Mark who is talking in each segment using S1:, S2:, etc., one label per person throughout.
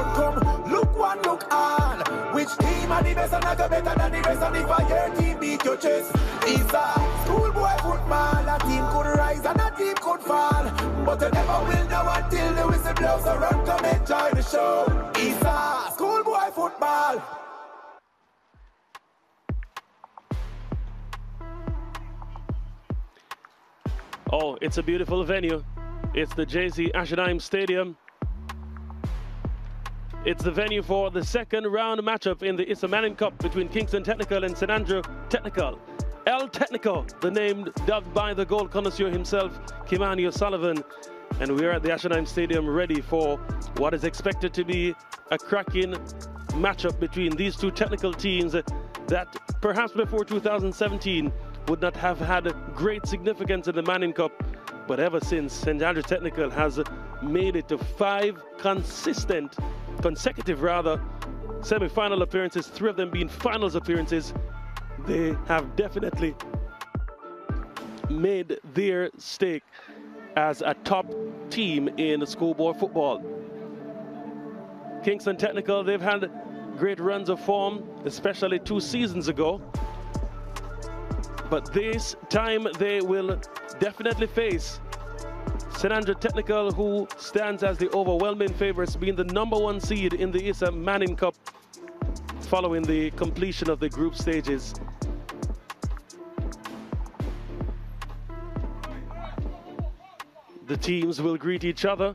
S1: don't come. Look one, look all. Which team are the best and I go better than the rest? And if I your team beat your chest, it's a schoolboy football. A team could rise and a team could fall. But you never will know until the whistle blows. Run, come enjoy the show. It's a schoolboy football.
S2: Oh, it's a beautiful venue. It's the JC Aschenheim Stadium. It's the venue for the second round matchup in the ISSA Manning Cup between Kingston Technical and St Andrew Technical. El Technico, the name dubbed by the goal connoisseur himself, Kimani O'Sullivan. And we're at the Aschenheim Stadium ready for what is expected to be a cracking matchup between these two technical teams that perhaps before 2017 would not have had great significance in the Manning Cup. But ever since St. Andrews Technical has made it to five consistent, consecutive rather, semi-final appearances, three of them being finals appearances, they have definitely made their stake as a top team in schoolboy football. Kingston Technical, they've had great runs of form, especially two seasons ago. But this time they will definitely face St. Technical, who stands as the overwhelming favorites, being the number one seed in the ISSA Manning Cup following the completion of the group stages. The teams will greet each other.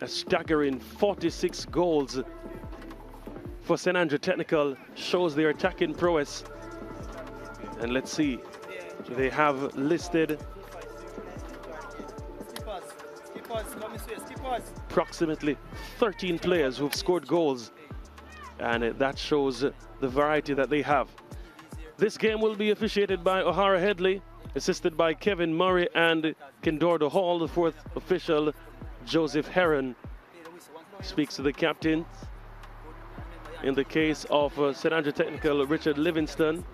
S2: A staggering 46 goals for St. Andrew Technical shows their attacking prowess. And let's see, they have listed approximately 13 players who've scored goals. And that shows the variety that they have. This game will be officiated by O'Hara Headley, assisted by Kevin Murray and Kindordo Hall. The fourth official, Joseph Heron, speaks to the captain in the case of uh, St. Andrew Technical, Richard Livingston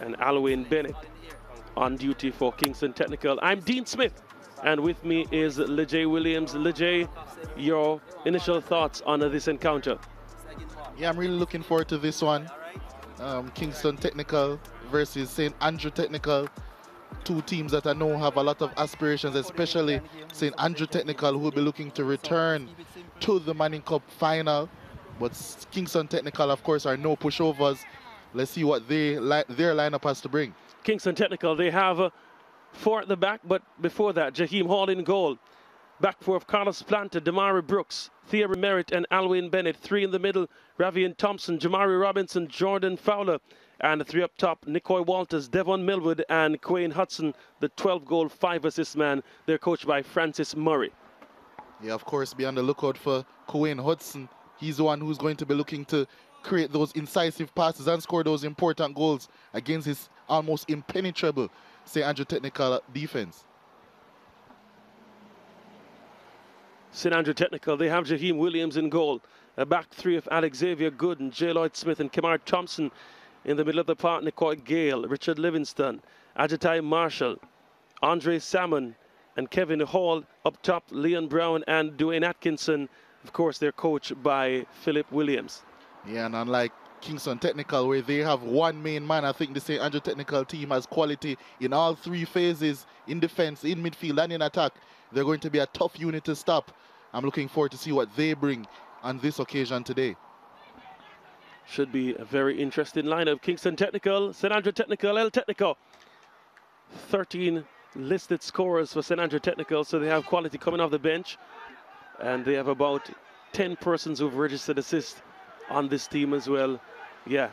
S2: and Alwyn Bennett on duty for Kingston Technical. I'm Dean Smith, and with me is Lejay Williams. Lejay, your initial thoughts on this encounter?
S3: Yeah, I'm really looking forward to this one. Um, Kingston Technical versus St. Andrew Technical. Two teams that I know have a lot of aspirations, especially St. Andrew Technical, who will be looking to return to the Manning Cup final. But Kingston Technical, of course, are no pushovers. Let's see what they their lineup has to bring.
S2: Kingston Technical, they have uh, four at the back, but before that, Jaheim Hall in goal. Back four of Carlos Planta, Damari Brooks, Thierry Merritt, and Alwyn Bennett. Three in the middle, Ravian Thompson, Jamari Robinson, Jordan Fowler. And three up top, Nicoy Walters, Devon Millwood, and Quayne Hudson, the 12 goal, five assist man. They're coached by Francis Murray.
S3: Yeah, of course, be on the lookout for Quayne Hudson. He's the one who's going to be looking to create those incisive passes and score those important goals against his almost impenetrable St. Andrew Technical defense.
S2: St. Andrew Technical, they have Jaheim Williams in goal. A back three of Alex Xavier Gooden J. Lloyd Smith and Kamar Thompson in the middle of the park. Nicoy Gale, Richard Livingston, Ajatai Marshall, Andre Salmon, and Kevin Hall up top, Leon Brown and Dwayne Atkinson. Of course, they're coached by Philip Williams.
S3: Yeah, and unlike Kingston Technical, where they have one main man, I think the St. Andrew Technical team has quality in all three phases, in defense, in midfield, and in attack. They're going to be a tough unit to stop. I'm looking forward to see what they bring on this occasion today.
S2: Should be a very interesting lineup. Kingston Technical, St. Andrew Technical, El Technico. 13 listed scorers for St. Andrew Technical, so they have quality coming off the bench. And they have about 10 persons who've registered assists on this team as well. Yeah,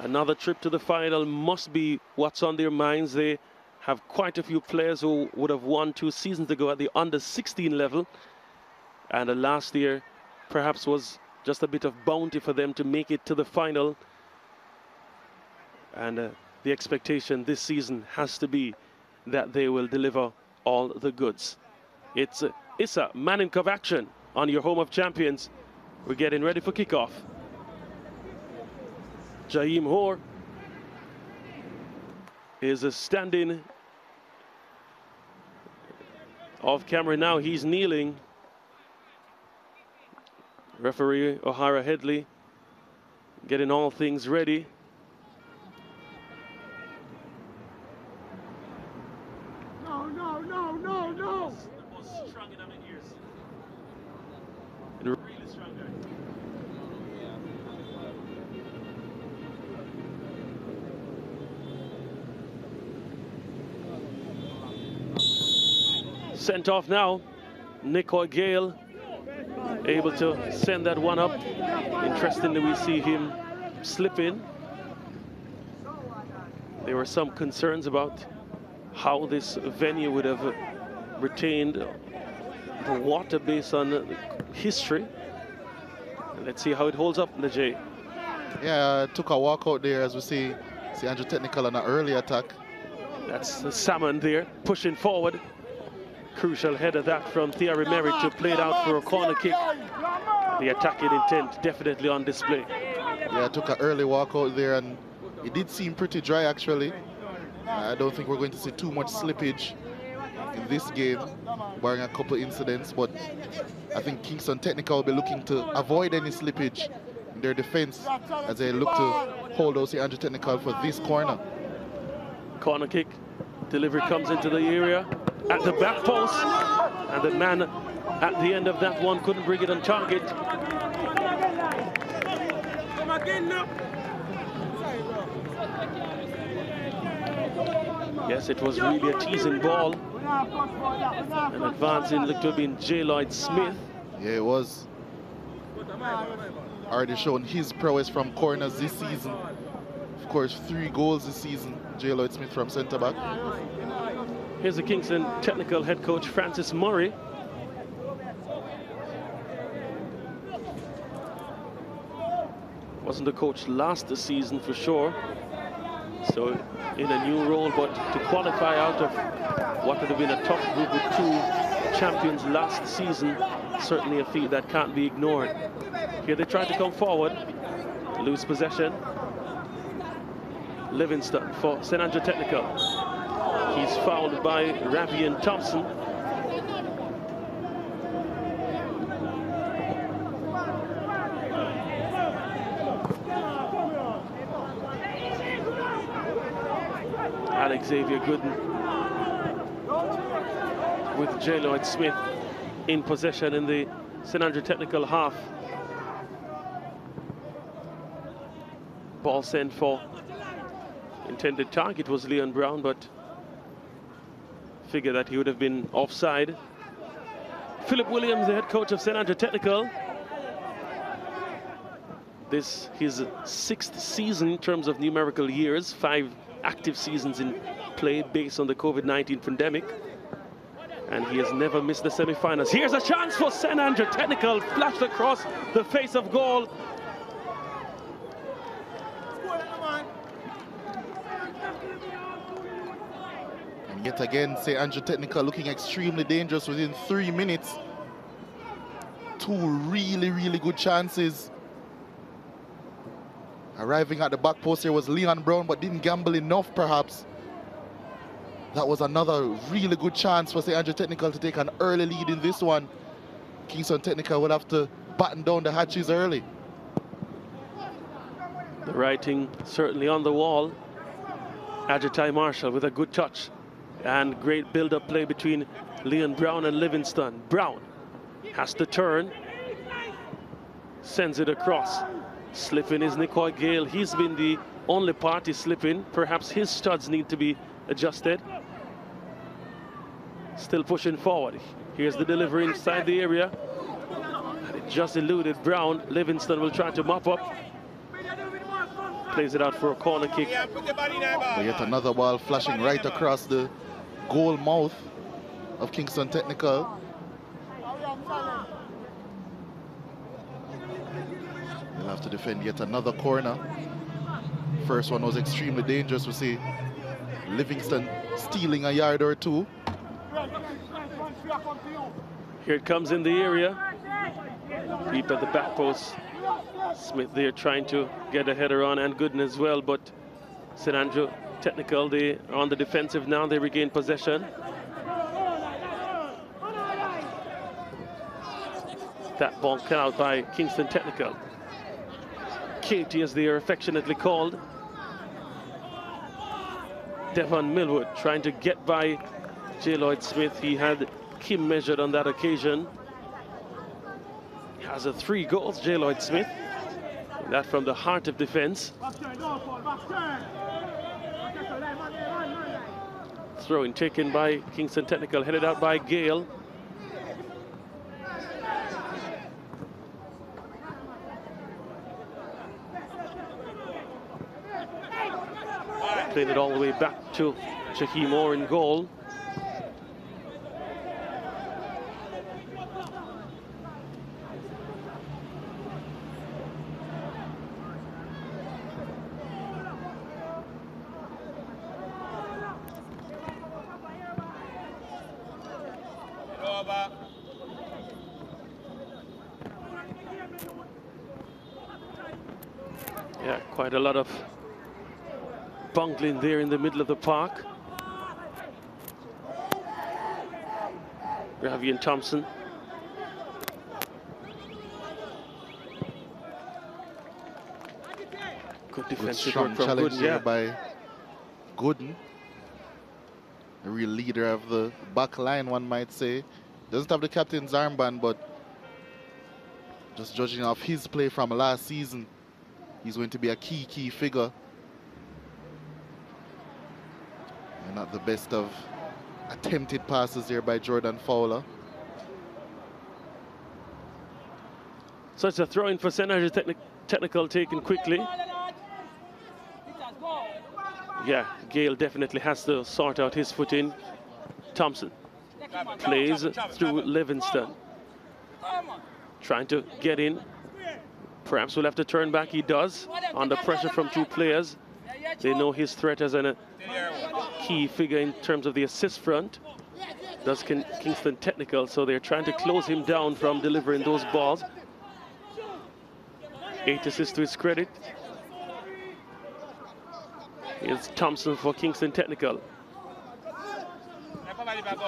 S2: another trip to the final must be what's on their minds. They have quite a few players who would have won two seasons ago at the under 16 level. And uh, last year perhaps was just a bit of bounty for them to make it to the final. And uh, the expectation this season has to be that they will deliver all the goods. It's uh, ISSA Manning Cup action on your home of champions. We're getting ready for kickoff. Jaheim Orr is a standing off camera now. He's kneeling. Referee O'Hara Headley getting all things ready.
S4: No, no, no, no, no.
S2: Really strong guy. Sent off now. Nicoy Gale able to send that one up. Interestingly, we see him slip in. There were some concerns about how this venue would have retained the water based on history. Let's see how it holds up, Najee.
S3: Yeah, took a walk out there as we see, see Andrew Technical on an early attack.
S2: That's the salmon there, pushing forward. Crucial header that from Thierry Merritt to play it out for a corner kick. The attacking intent definitely on display.
S3: Yeah, took an early walk out there and it did seem pretty dry actually. I don't think we're going to see too much slippage in this game, barring a couple incidents, but I think Kingston Technical will be looking to avoid any slippage in their defense as they look to hold out Andrew Technical for this corner.
S2: Corner kick, delivery comes into the area at the back post, and the man at the end of that one couldn't bring it on target. Yes, it was really a teasing ball. And advancing looked to have been J. Lloyd Smith.
S3: Yeah, it was. Already shown his prowess from corners this season. Of course, three goals this season. J. Lloyd Smith from centre back.
S2: Here's the Kingston technical head coach, Francis Murray. Wasn't the coach last season for sure. So in a new role, but to qualify out of what would have been a tough group with two champions last season, certainly a feat that can't be ignored. Here they try to come forward, lose possession. Livingston for St. Andrew Technical. He's fouled by Ravian Thompson. Alex Xavier Gooden with J. Lloyd Smith in possession in the St. Andrew Technical half. Ball sent for intended target was Leon Brown, but figure that he would have been offside. Philip Williams, the head coach of St. Andrew Technical. This his sixth season in terms of numerical years, five active seasons in play based on the COVID-19 pandemic. And he has never missed the semi-finals. Here's a chance for St. Andrew Technical, flashed across the face of goal.
S3: Again, St. Andrew Technical looking extremely dangerous within three minutes. Two really, really good chances. Arriving at the back post here was Leon Brown, but didn't gamble enough, perhaps. That was another really good chance for St. Andrew Technical to take an early lead in this one. Kingston Technical will have to batten down the hatches early.
S2: The writing certainly on the wall. Ajatai Marshall with a good touch and great build-up play between Leon Brown and Livingston. Brown has to turn, sends it across. Slipping is Nicoy Gale. He's been the only party slipping. Perhaps his studs need to be adjusted. Still pushing forward. Here's the delivery inside the area. And it just eluded Brown. Livingston will try to mop up. Plays it out for a corner kick.
S3: But yet another ball flashing right across the goal mouth of Kingston Technical. They'll have to defend yet another corner. First one was extremely dangerous. We see Livingston stealing a yard or two.
S2: Here it comes in the area. Deep at the back post. Smith there trying to get a header on and Gooden as well, but St. Andrew Technical, they are on the defensive now. They regain possession. That ball cut out by Kingston Technical. Katie, as they are affectionately called. Devon Millwood trying to get by J. Lloyd Smith. He had Kim measured on that occasion. He has a three goals, J. Lloyd Smith. That from the heart of defense. Throw in taken by Kingston Technical, headed out by Gale. Played it all the way back to Jaheim Orr in goal. Yeah, quite a lot of bungling there in the middle of the park. Ravian Thompson. Good defensive
S3: strong
S2: work from
S3: challenge
S2: Gooden, yeah.
S3: by Gooden. A real leader of the back line, one might say. Doesn't have the captain's armband, but just judging off his play from last season, he's going to be a key, key figure. And not the best of attempted passes here by Jordan Fowler.
S2: So it's a throw in for. Andrews Techni Technical taken quickly. Yeah, Gale definitely has to sort out his footing. Thompson plays through Livingston. Trying to get in. Perhaps we'll have to turn back. He does. Under pressure from two players. They know his threat as a uh, key figure in terms of the assist front. Does King Kingston Technical, so they're trying to close him down from delivering those balls. Eight assists to his credit. Here's Thompson for Kingston Technical.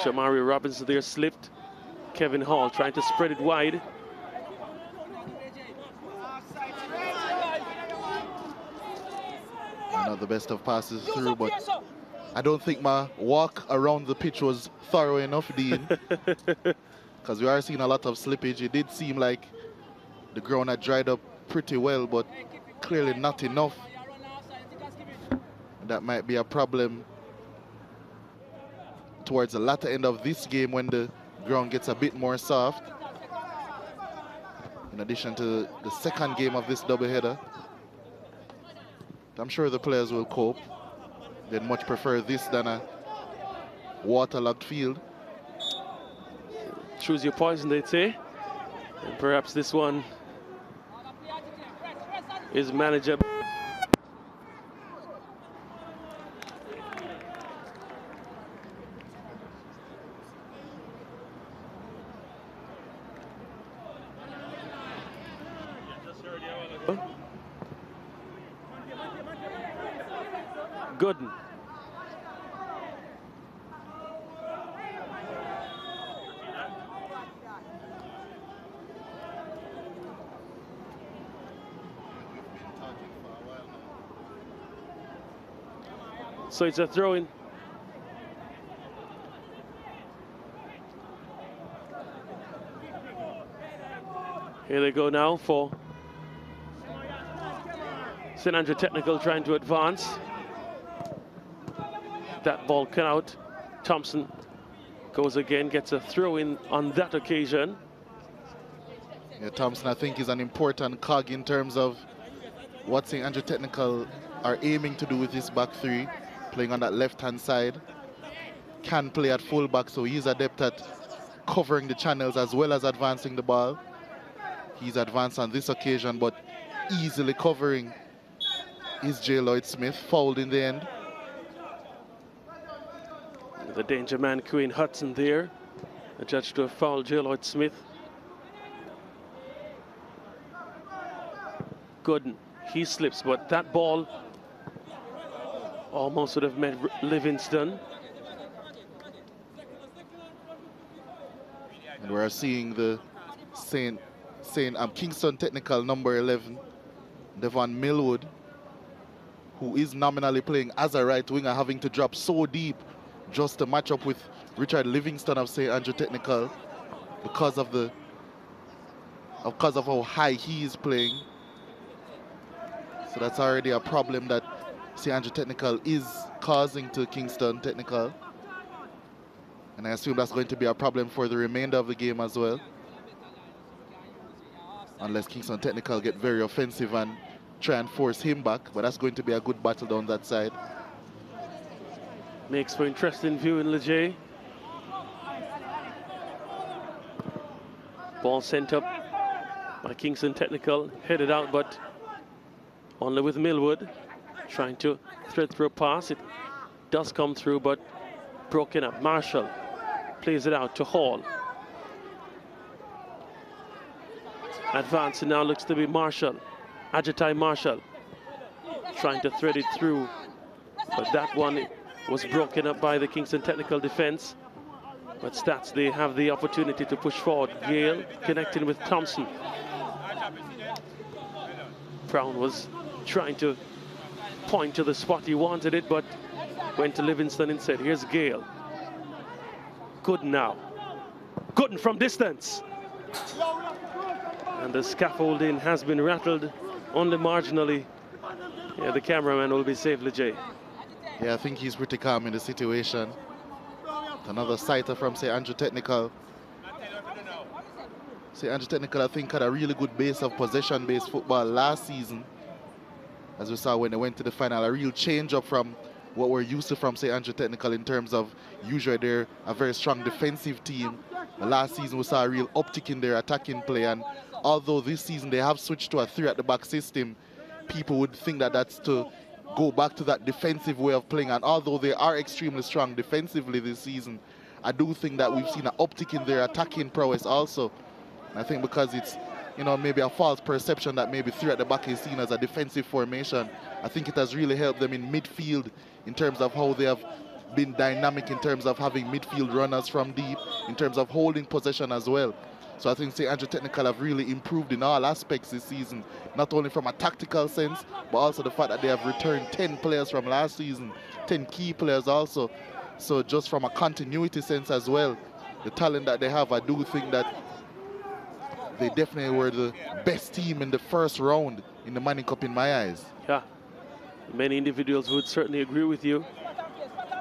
S2: Jamari Robinson there slipped. Kevin Hall trying to spread it wide.
S3: Not the best of passes through, but I don't think my walk around the pitch was thorough enough, Dean. Because we are seeing a lot of slippage. It did seem like the ground had dried up pretty well, but clearly not enough. That might be a problem towards the latter end of this game when the ground gets a bit more soft. In addition to the second game of this doubleheader. I'm sure the players will cope. They'd much prefer this than a waterlogged field.
S2: Choose your poison, they'd say. And perhaps this one is manageable. Gooden. So it's a throw in. Here they go now for St. Andrew Technical trying to advance. That ball cut out. Thompson goes again, gets a throw in on that occasion.
S3: Yeah, Thompson, I think, is an important cog in terms of what St. Andrew Technical are aiming to do with this back three, playing on that left-hand side. Can play at fullback, so he's adept at covering the channels as well as advancing the ball. He's advanced on this occasion, but easily covering is J. Lloyd Smith, fouled in the end.
S2: The danger man, Quayne Hudson there. A judge to a foul, J. Lloyd Smith. Gooden, he slips, but that ball Almost would have met Livingston.
S3: And we're seeing the St. St. Um, Kingston Technical number 11, Devon Millwood, who is nominally playing as a right winger, having to drop so deep just to match up with Richard Livingston of St. Andrew Technical because of the because of how high he is playing. So that's already a problem that St. Andrew Technical is causing to Kingston Technical. And I assume that's going to be a problem for the remainder of the game as well. Unless Kingston Technical get very offensive and try and force him back. But that's going to be a good battle down that side.
S2: Makes for interesting viewing, Leger. Ball sent up by Kingston Technical, headed out, but only with Millwood. Trying to thread through a pass. It does come through, but broken up. Marshall plays it out to Hall. Advancing now looks to be Marshall. Agitai Marshall trying to thread it through, but that one was broken up by the Kingston Technical defense. But STATHS, they have the opportunity to push forward. Gale connecting with Thompson. Brown was trying to point to the spot he wanted it, but went to Livingston instead. Here's Gale. Good now. Gooden from distance. And the scaffolding has been rattled only marginally. Yeah, the cameraman will be safe, Leger.
S3: Yeah, I think he's pretty calm in the situation. Another sighter from St. Andrew Technical. St. Andrew Technical, I think, had a really good base of possession-based football last season. As we saw when they went to the final, a real change up from what we're used to from St. Andrew Technical in terms of usually they're a very strong defensive team. Last season we saw a real uptick in their attacking play and although this season they have switched to a three at the back system, people would think that that's to go back to that defensive way of playing. And although they are extremely strong defensively this season, I do think that we've seen an uptick in their attacking prowess also. I think because it's, you know, maybe a false perception that maybe three at the back is seen as a defensive formation. I think it has really helped them in midfield in terms of how they have been dynamic in terms of having midfield runners from deep, in terms of holding possession as well. So I think St. Andrew Technical have really improved in all aspects this season, not only from a tactical sense, but also the fact that they have returned 10 players from last season, 10 key players also. So just from a continuity sense as well, the talent that they have, I do think that they definitely were the best team in the first round in the Manning Cup in my eyes.
S2: Yeah, many individuals would certainly agree with you.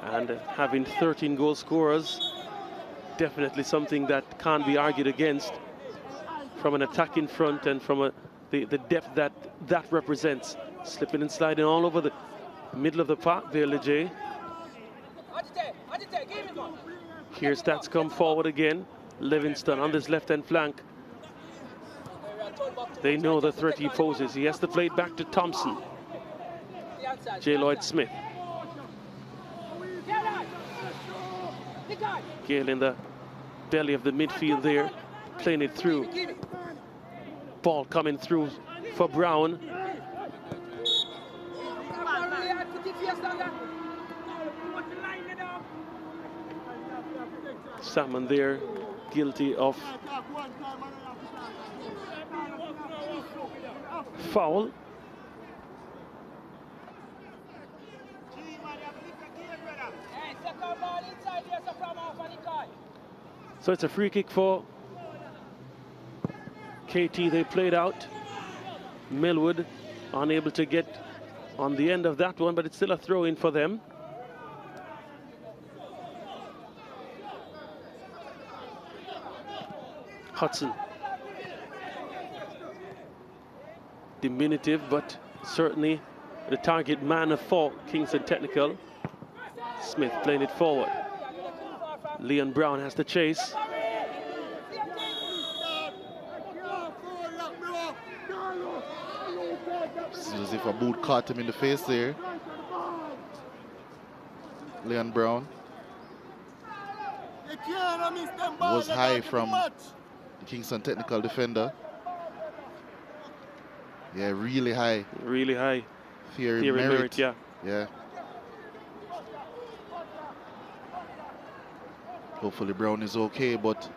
S2: And having 13 goal scorers, definitely something that can't be argued against from an attacking front and from a, the, the depth that that represents. Slipping and sliding all over the middle of the park there, Leger. Here STATHS come forward again. Livingston on this left-hand flank. They know the threat he poses. He has to play it back to Thompson. J. Lloyd Smith. Gale in the belly of the midfield there, playing it through. Ball coming through for Brown. Salmon there, guilty of foul. So it's a free kick for KT. They played out. Millwood unable to get on the end of that one, but it's still a throw in for them. Hudson. Diminutive, but certainly the target man of four, Kingston Technical. Smith playing it forward. Leon Brown has to chase.
S3: As if a boot caught him in the face there. Leon Brown was high from the Kingston technical defender. Yeah, really high.
S2: Really high.
S3: Thierry,
S2: Thierry
S3: Merritt.
S2: Merritt. Yeah.
S3: Yeah. Hopefully Brown is okay, but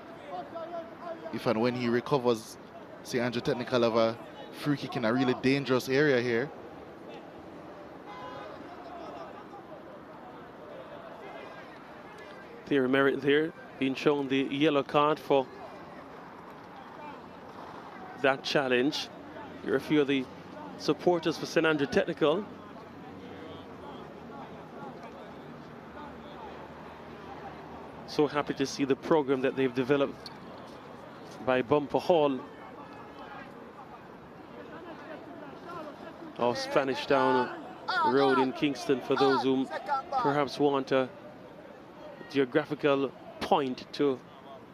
S3: if and when he recovers, see Andrew Technical have a free kick in a really dangerous area here.
S2: Thierry Merritt there being shown the yellow card for that challenge. Here are a few of the supporters for St Andrew Technical. So happy to see the program that they've developed by Bumper Hall of Spanish Town Road in Kingston for those who perhaps want a geographical point to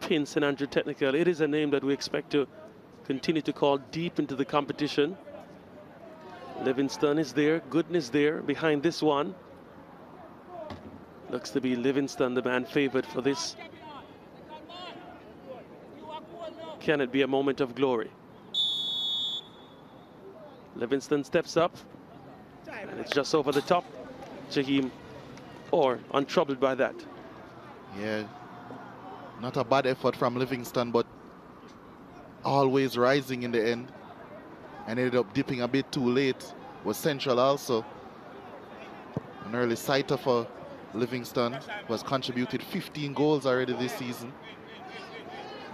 S2: pin St Andrew Technical. It is a name that we expect to continue to call deep into the competition. Livingston is there, Goodness there behind this one. Looks to be Livingston, the man favored for this. Can it be a moment of glory? Livingston steps up, and it's just over the top. Jaheim Orr untroubled by that.
S3: Yeah, not a bad effort from Livingston, but always rising in the end. And ended up dipping a bit too late. Was Central also. An early sighter for Livingston, who has contributed 15 goals already this season.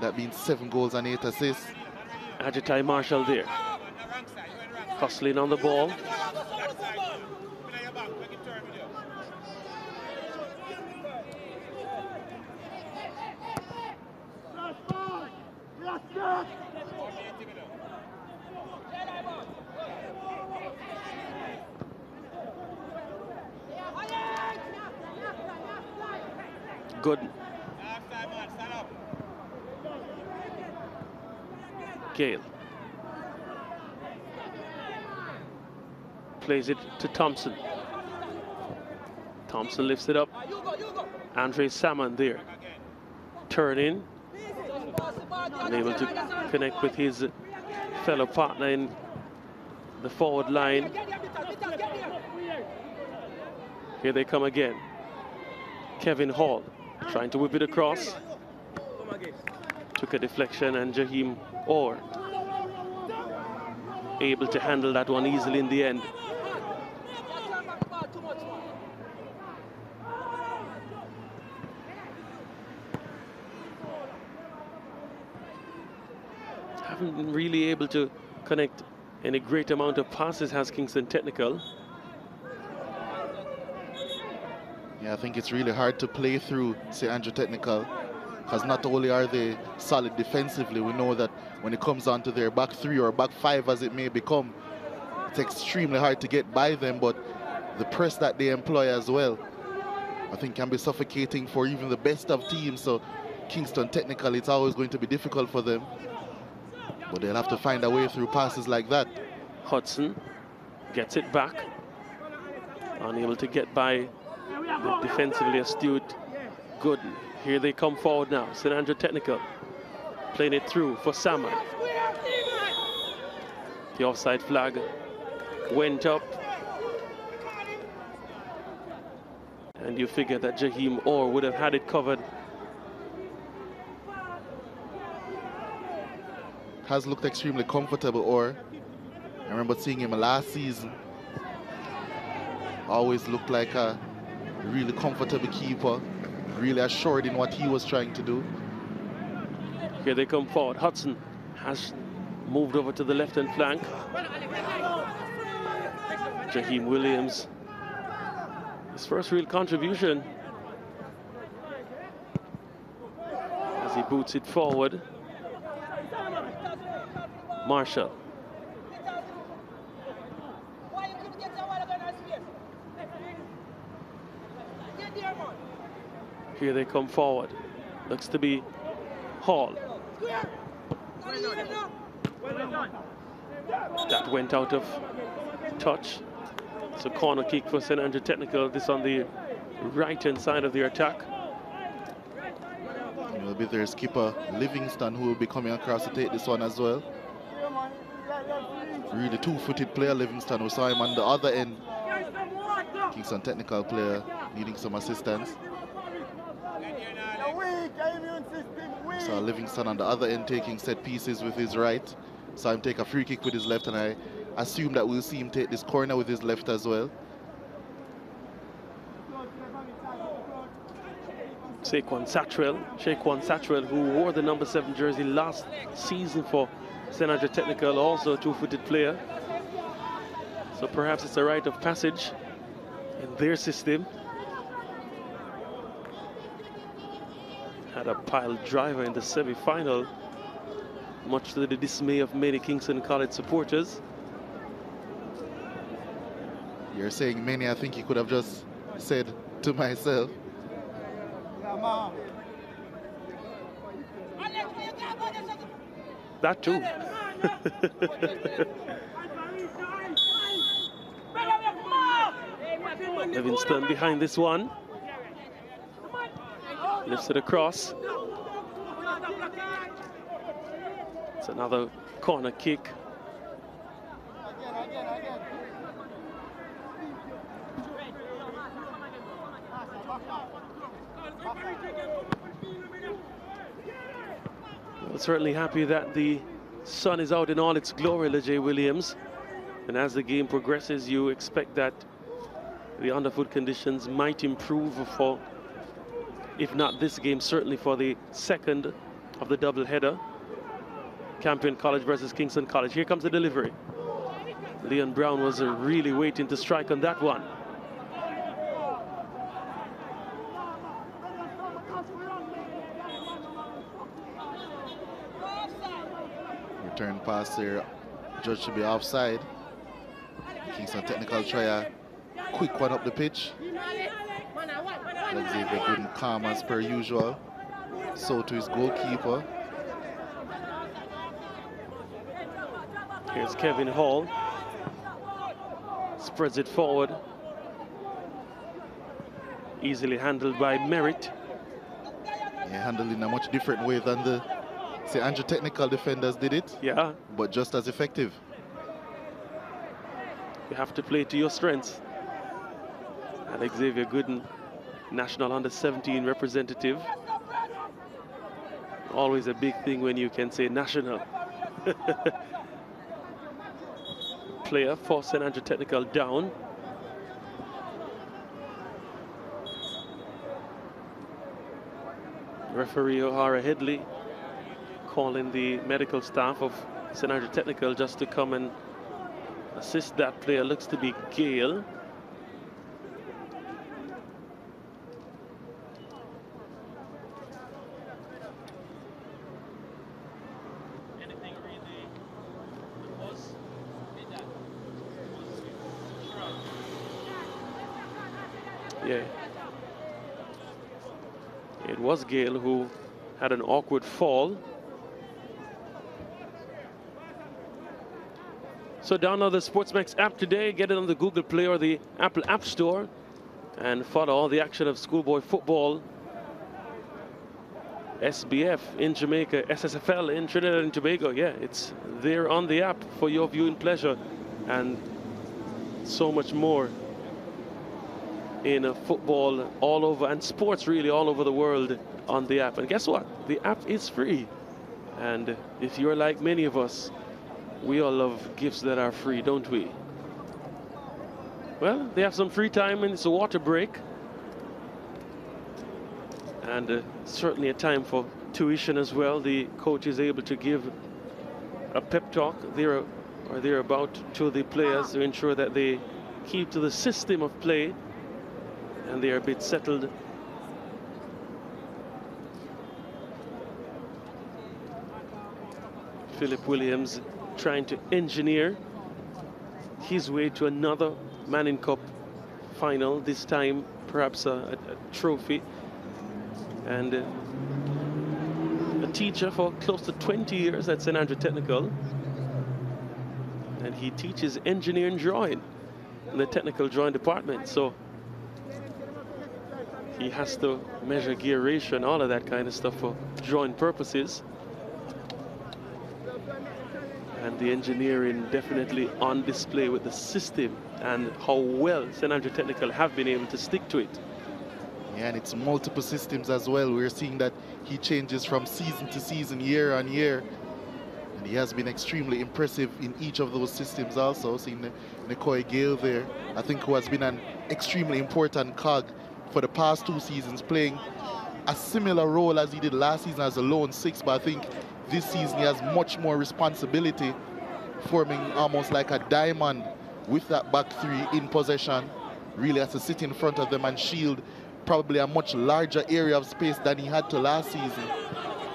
S3: That means seven goals and eight assists.
S2: Agitai Marshall there. Hustling on the ball. Good. Gale. Plays it to Thompson. Thompson lifts it up. Andre Salmon there. Turn in. Unable to connect with his fellow partner in the forward line. Here they come again. Kevin Hall trying to whip it across. Took a deflection and Jaheim Orr able to handle that one easily in the end. Haven't been really able to connect any great amount of passes has Kingston Technical.
S3: Yeah, I think it's really hard to play through St. Andrew Technical because not only are they solid defensively, we know that when it comes down to their back three or back five as it may become, it's extremely hard to get by them, but the press that they employ as well, I think can be suffocating for even the best of teams. So Kingston technically, it's always going to be difficult for them. But they'll have to find a way through passes like that.
S2: Hudson gets it back. Unable to get by the defensively astute Gooden. Here they come forward now. St. Technical playing it through for Salmon. The offside flag went up. And you figure that Jaheim Orr would have had it covered.
S3: Has looked extremely comfortable, Orr. I remember seeing him last season. Always looked like a really comfortable keeper, really assured in what he was trying to do.
S2: Here they come forward. Hudson has moved over to the left-hand flank. Jaheim Williams, his first real contribution as he boots it forward. Marshall. Here they come forward. Looks to be Hall. That went out of touch. It's a corner kick for St. Andrew Technical. This on the right-hand side of their attack.
S3: Will be their skipper, Livingston, who will be coming across to take this one as well. Really two-footed player, Livingston. We saw him on the other end. Kingston technical player needing some assistance. So Livingston on the other end taking set pieces with his right. So I'm take a free kick with his left and I assume that we'll see him take this corner with his left as well.
S2: Saquon Satchwell, Shaquan Satchwell, who wore the number seven jersey last season for St. Andrew Technical, also a two-footed player. So perhaps it's a rite of passage in their system. Had a pile driver in the semi-final, much to the dismay of many Kingston College supporters.
S3: You're saying many, I think he could have just said to myself.
S2: That too. Livingston behind this one. Lifts it across. It's another corner kick. Well, certainly happy that the sun is out in all its glory, Leger Williams. And as the game progresses, you expect that the underfoot conditions might improve for, if not this game, certainly for the second of the double header. Campion College versus Kingston College. Here comes the delivery. Leon Brown was really waiting to strike on that one.
S3: Return pass there. Judge should be offside. Kingston Technical try a quick one up the pitch. Xavier Gooden calm as per usual. So to his goalkeeper.
S2: Here's Kevin Hall. Spreads it forward. Easily handled by Merritt.
S3: Yeah, handled in a much different way than the say Andrew Technical defenders did it.
S2: Yeah.
S3: But just as effective.
S2: You have to play to your strengths. And Xavier Gooden, national under 17 representative. Always a big thing when you can say national. Player for St. Andrew Technical down. Referee O'Hara Headley calling the medical staff of St. Andrew Technical just to come and assist that player. Looks to be Gale. Yeah. It was who had an awkward fall. So download the Sportsmax app today, get it on the Google Play or the Apple App Store, and follow all the action of schoolboy football. SBF in Jamaica, SSFL in Trinidad and Tobago. Yeah, it's there on the app for your viewing pleasure, and so much more in uh, football all over and sports really all over the world on the app. And guess what? The app is free. And if you're like many of us, we all love gifts that are free, don't we? Well, they have some free time and it's a water break. And uh, certainly a time for tuition as well. The coach is able to give a pep talk there or thereabout to the players to ensure that they keep to the system of play and they are a bit settled. Philip Williams trying to engineer his way to another Manning Cup final, this time perhaps a, a, a trophy. And uh, a teacher for close to 20 years at St. Andrew Technical. And he teaches engineering drawing in the technical drawing department. So he has to measure gear ratio and all of that kind of stuff for drawing purposes. And the engineering definitely on display with the system and how well St. Andrew Technical have been able to stick to it.
S3: Yeah, and it's multiple systems as well. We're seeing that he changes from season to season, year on year. And he has been extremely impressive in each of those systems also. Seeing Nicoy Gale there, I think who has been an extremely important cog for the past two seasons, playing a similar role as he did last season as a lone six, but I think this season he has much more responsibility, forming almost like a diamond with that back three in possession. Really has to sit in front of them and shield probably a much larger area of space than he had to last season.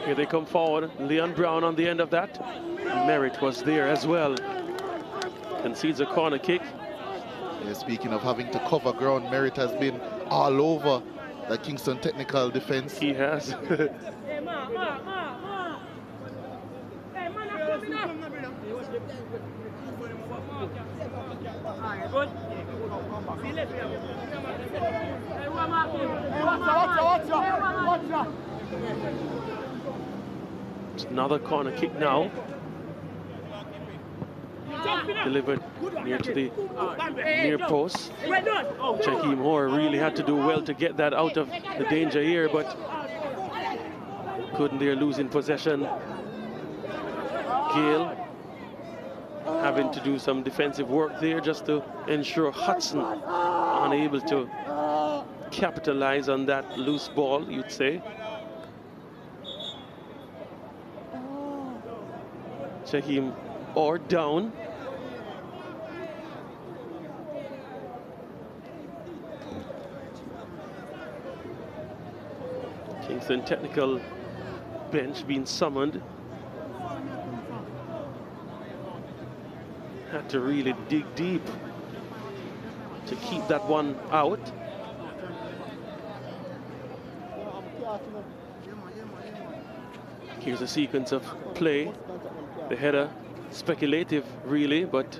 S2: Here they come forward. Leon Brown on the end of that. Merritt was there as well. Concedes a corner kick.
S3: Yeah, speaking of having to cover ground, Merritt has been all over the Kingston technical defense.
S2: He has. It's Another corner kick now. Delivered near to the near post. Oh. Jaheim Orr really had to do well to get that out of the danger here, but couldn't there losing possession. Gale having to do some defensive work there just to ensure Hudson unable to capitalize on that loose ball, you'd say. Jaheim Orr down. Kingston technical bench being summoned. Had to really dig deep to keep that one out. Here's a sequence of play. The header, speculative really, but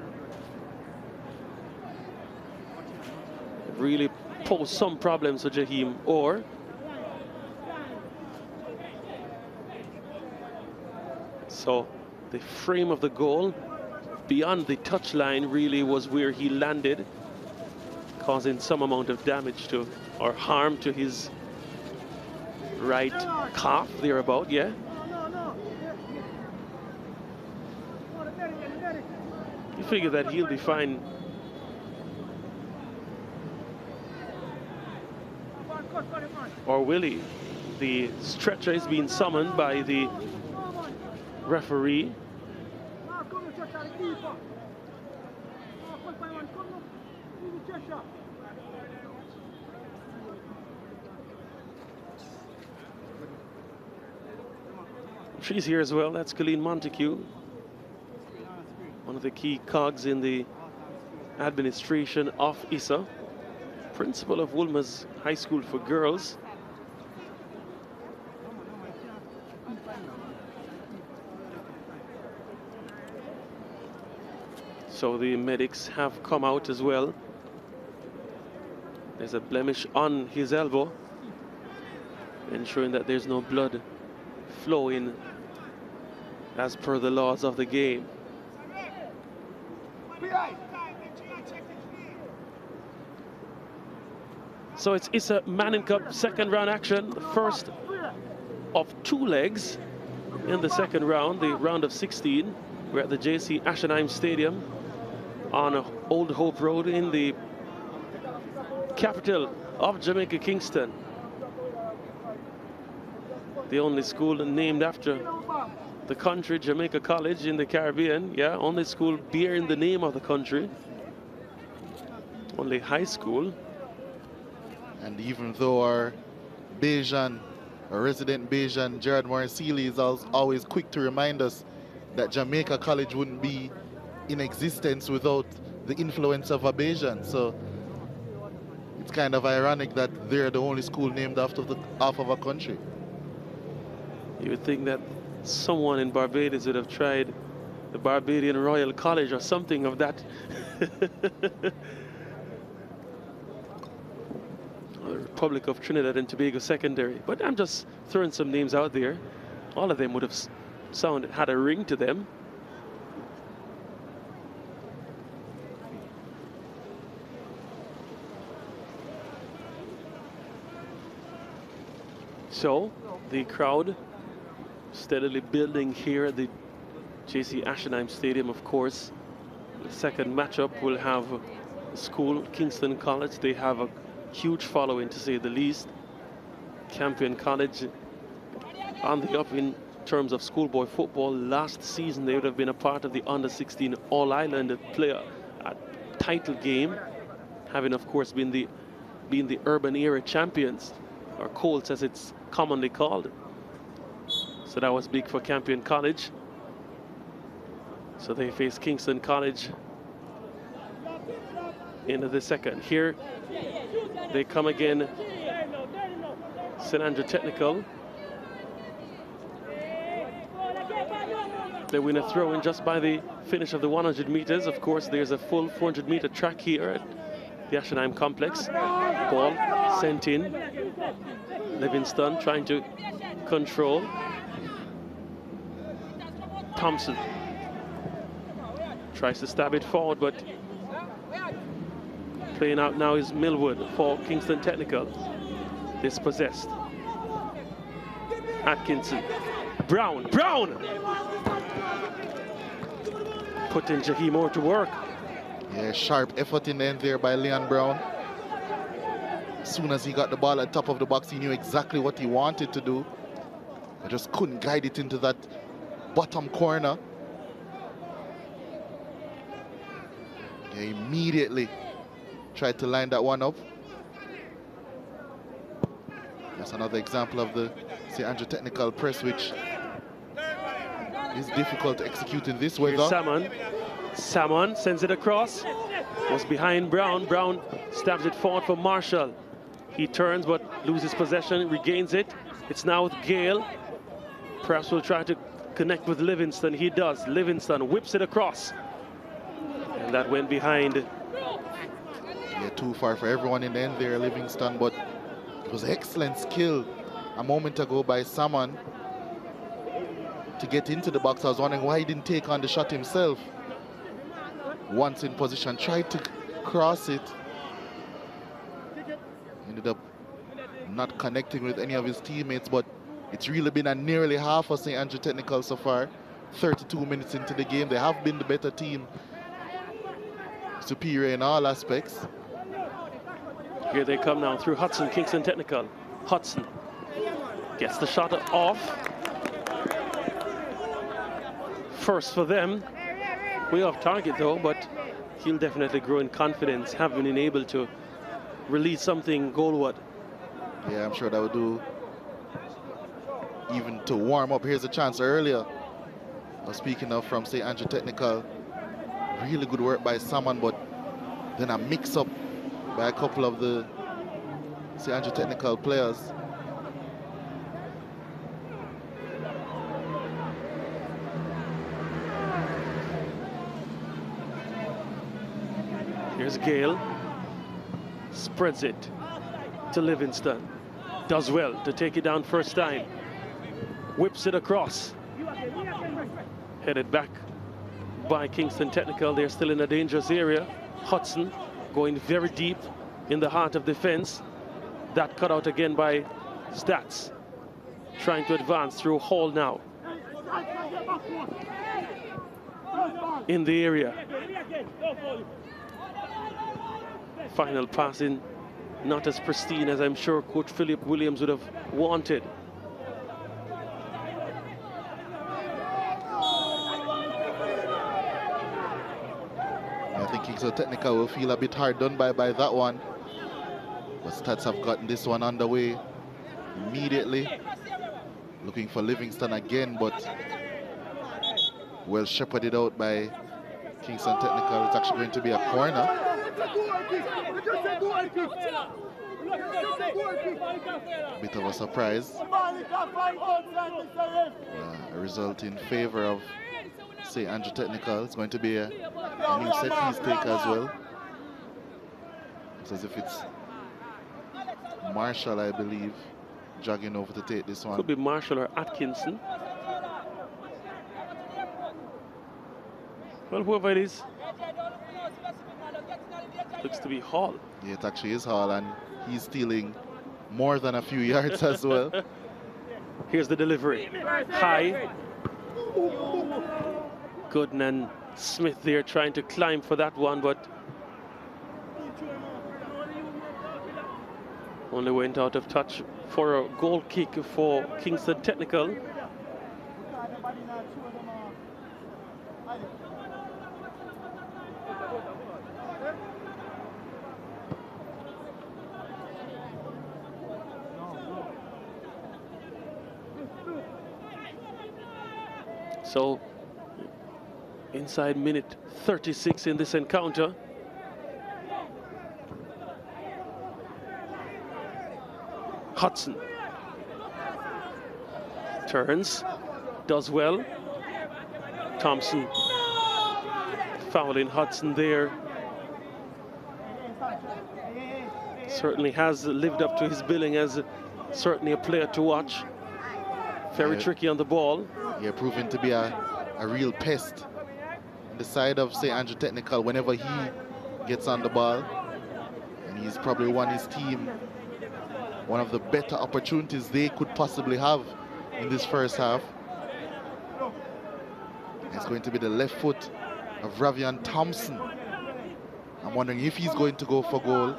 S2: really posed some problems for Jaheim Orr. So the frame of the goal beyond the touchline really was where he landed, causing some amount of damage to or harm to his right calf thereabout, yeah. You figure that he'll be fine. Or will he? The stretcher is being summoned by the referee. She's here as well. That's Colleen Montague, one of the key cogs in the administration of ISSA, principal of Wolmer's High School for Girls. So the medics have come out as well. There's a blemish on his elbow, ensuring that there's no blood flowing as per the laws of the game. So it's ISSA Manning Cup second round action, the first of two legs in the second round, the round of 16. We're at the JC Ashenheim Stadium on Old Hope Road in the capital of Jamaica, Kingston. The only school named after the country, Jamaica College in the Caribbean. Yeah, only school bearing the name of the country. Only high school.
S3: And even though our Bajan, our resident Bajan, Gerard Morrisili is always quick to remind us that Jamaica College wouldn't be in existence without the influence of a Bajan. So it's kind of ironic that they're the only school named after the half of a country.
S2: You would think that someone in Barbados would have tried the Barbadian Royal College or something of that. Republic of Trinidad and Tobago Secondary. But I'm just throwing some names out there. All of them would have sounded, had a ring to them. So the crowd steadily building here at the JC Ashenheim Stadium, of course. The second matchup will have school, Kingston College. They have a huge following, to say the least. Campion College on the up in terms of schoolboy football. Last season, they would have been a part of the under-16 All-Ireland player title game, having, of course, been the, been the Urban Area champions, or Colts as it's commonly called. So that was big for Campion College. So they face Kingston College into the second. Here they come again, St. Andrew Technical. They win a throw in just by the finish of the 100 meters. Of course, there's a full 400 meter track here at the Ashenheim complex. Ball sent in. Livingston trying to control. Thompson tries to stab it forward, but playing out now is Millwood for Kingston Technical. Dispossessed. Atkinson. Brown. Brown! Putting Jaheim Orr to work.
S3: Yeah, sharp effort in the end there by Leon Brown. As soon as he got the ball at top of the box, he knew exactly what he wanted to do. I just couldn't guide it into that bottom corner. Yeah, immediately tried to line that one up. That's another example of the St. Andrew technical press, which is difficult to execute in this weather.
S2: Salmon. Salmon sends it across. Was behind Brown. Brown stabs it forward for Marshall. He turns but loses possession, regains it. It's now with Gale. Perhaps will try to connect with Livingston. He does. Livingston whips it across. And that went behind.
S3: Yeah, too far for everyone in the end there, Livingston, but it was excellent skill a moment ago by Salmon to get into the box. I was wondering why he didn't take on the shot himself. Once in position, tried to cross it. Ended up not connecting with any of his teammates, but it's really been a nearly half of St. Andrew Technical so far. 32 minutes into the game. They have been the better team. Superior in all aspects.
S2: Here they come now through Hudson, Kingston Technical. Hudson gets the shot off first for them. Way off target though, but he'll definitely grow in confidence, having been able to release something goalward.
S3: Yeah, I'm sure that would do even to warm up. Here's a chance earlier. speaking of from St. Andrew Technical, really good work by someone, but then a mix-up by a couple of the St. Andrew Technical players.
S2: Here's Gale. Spreads it to Livingston. Does well to take it down first time. Whips it across. Headed back by Kingston Technical. They're still in a dangerous area. Hudson going very deep in the heart of defense. That cut out again by STATHS. Trying to advance through Hall now. In the area final passing not as pristine as I'm sure Coach Philip Williams would have wanted.
S3: I think Kingston Technical will feel a bit hard done by by that one. But STATHS have gotten this one underway immediately. Looking for Livingston again, but well shepherded out by Kingston Technical. It's actually going to be a corner. Bit of a surprise. Uh, a result in favor of St. Andrew Technical. It's going to be a, a new set piece take as well. It's as if it's Marshall, I believe, jogging over to take this one.
S2: Could be Marshall or Atkinson. Well, whoever it is, looks to be Hall.
S3: Yeah, it actually is Hall, and he's stealing more than a few yards as well.
S2: Here's the delivery. High. Gooden and Smith there trying to climb for that one, but only went out of touch for a goal kick for Kingston Technical. So inside minute 36 in this encounter. Hudson turns, does well. Thompson fouling Hudson there. Certainly has lived up to his billing as certainly a player to watch. Very yeah. tricky on the ball.
S3: Yeah, proving to be a, a real pest On the side of St. Andrew Technical whenever he gets on the ball. And he's probably won his team one of the better opportunities they could possibly have in this first half. It's going to be the left foot of Ravian Thompson. I'm wondering if he's going to go for goal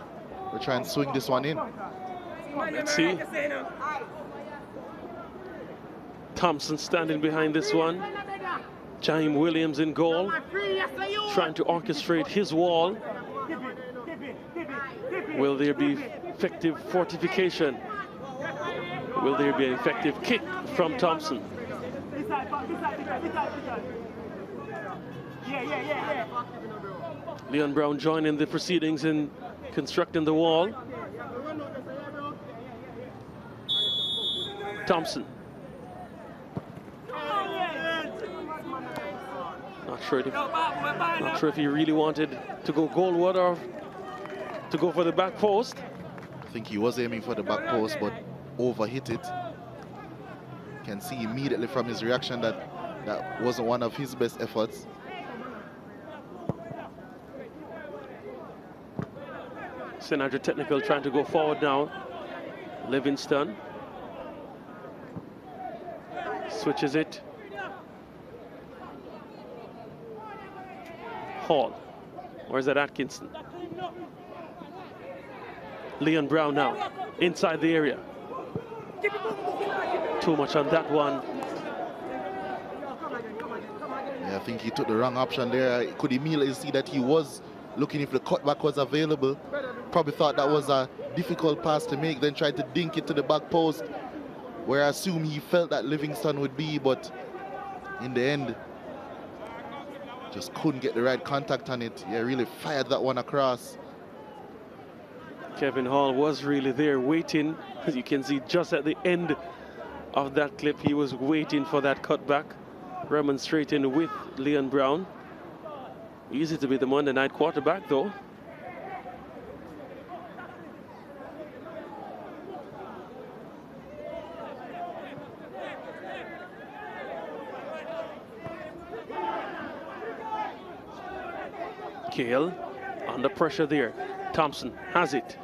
S3: or try and swing this one in.
S2: Let's see. Thompson standing behind this one. Jaime Williams in goal, trying to orchestrate his wall. Will there be effective fortification? Will there be an effective kick from Thompson? Leon Brown joining the proceedings in constructing the wall. Thompson sure if, not sure if he really wanted to go goalward or to go for the back post.
S3: I think he was aiming for the back post, but overhit it. Can see immediately from his reaction that that wasn't one of his best efforts.
S2: St. Technical trying to go forward now. Livingston switches it Hall. Or is that Atkinson? Leon Brown now, inside the area. Too much on that one.
S3: Yeah, I think he took the wrong option there. Could immediately see that he was looking if the cutback was available. Probably thought that was a difficult pass to make, then tried to dink it to the back post, where I assume he felt that Livingston would be, but in the end, just couldn't get the right contact on it. Yeah, really fired that one across.
S2: Kevin Hall was really there waiting. As you can see just at the end of that clip, he was waiting for that cutback, remonstrating with Leon Brown. Easy to be the Monday night quarterback though. Kale under pressure there. Thompson has it.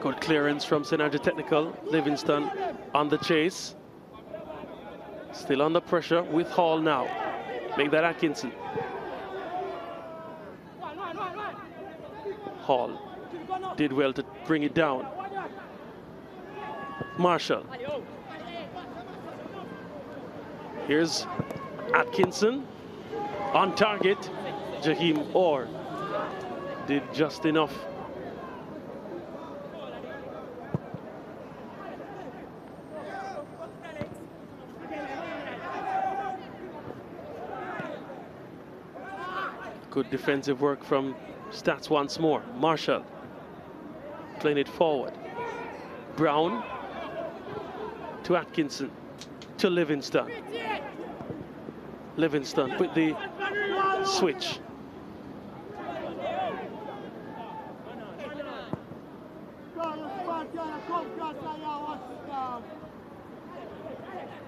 S2: Good clearance from St. Andrew Technical. Livingston on the chase. Still under pressure with Hall now. Make that Atkinson. Hall did well to bring it down. Marshall. Here's Atkinson on target. Jaheim Orr did just enough. Good defensive work from STATHS once more. Marshall playing it forward. Brown to Atkinson to Livingston. Livingston with the switch.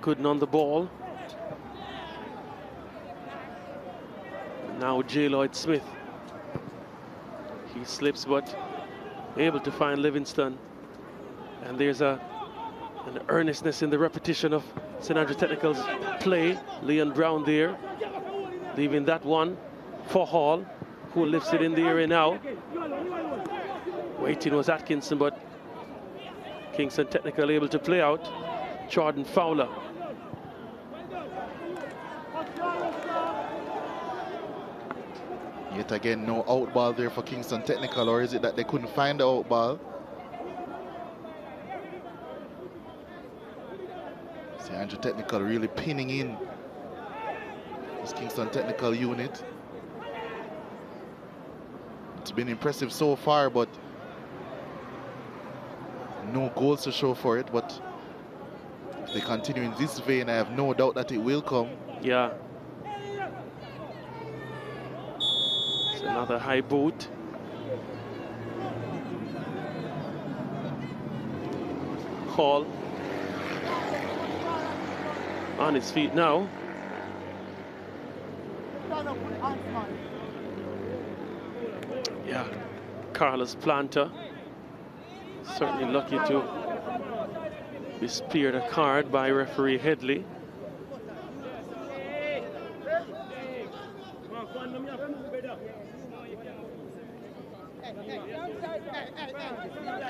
S2: Gooden on the ball. Now J. Lloyd Smith. He slips but able to find Livingston. And there's a the earnestness in the repetition of St. Andrew Technical's play. Leon Brown there, leaving that one for Hall, who lifts it in the area now. Waiting was Atkinson, but Kingston Technical able to play out. Jordan Fowler.
S3: Yet again, no out ball there for Kingston Technical, or is it that they couldn't find the out ball? See, Andrew Technical really pinning in Kingston Technical unit. It's been impressive so far, but no goals to show for it. But if they continue in this vein, I have no doubt that it will come.
S2: Yeah. It's another high boot. Hall on his feet now. Yeah, Carlos Planta certainly lucky to be speared a card by referee Headley.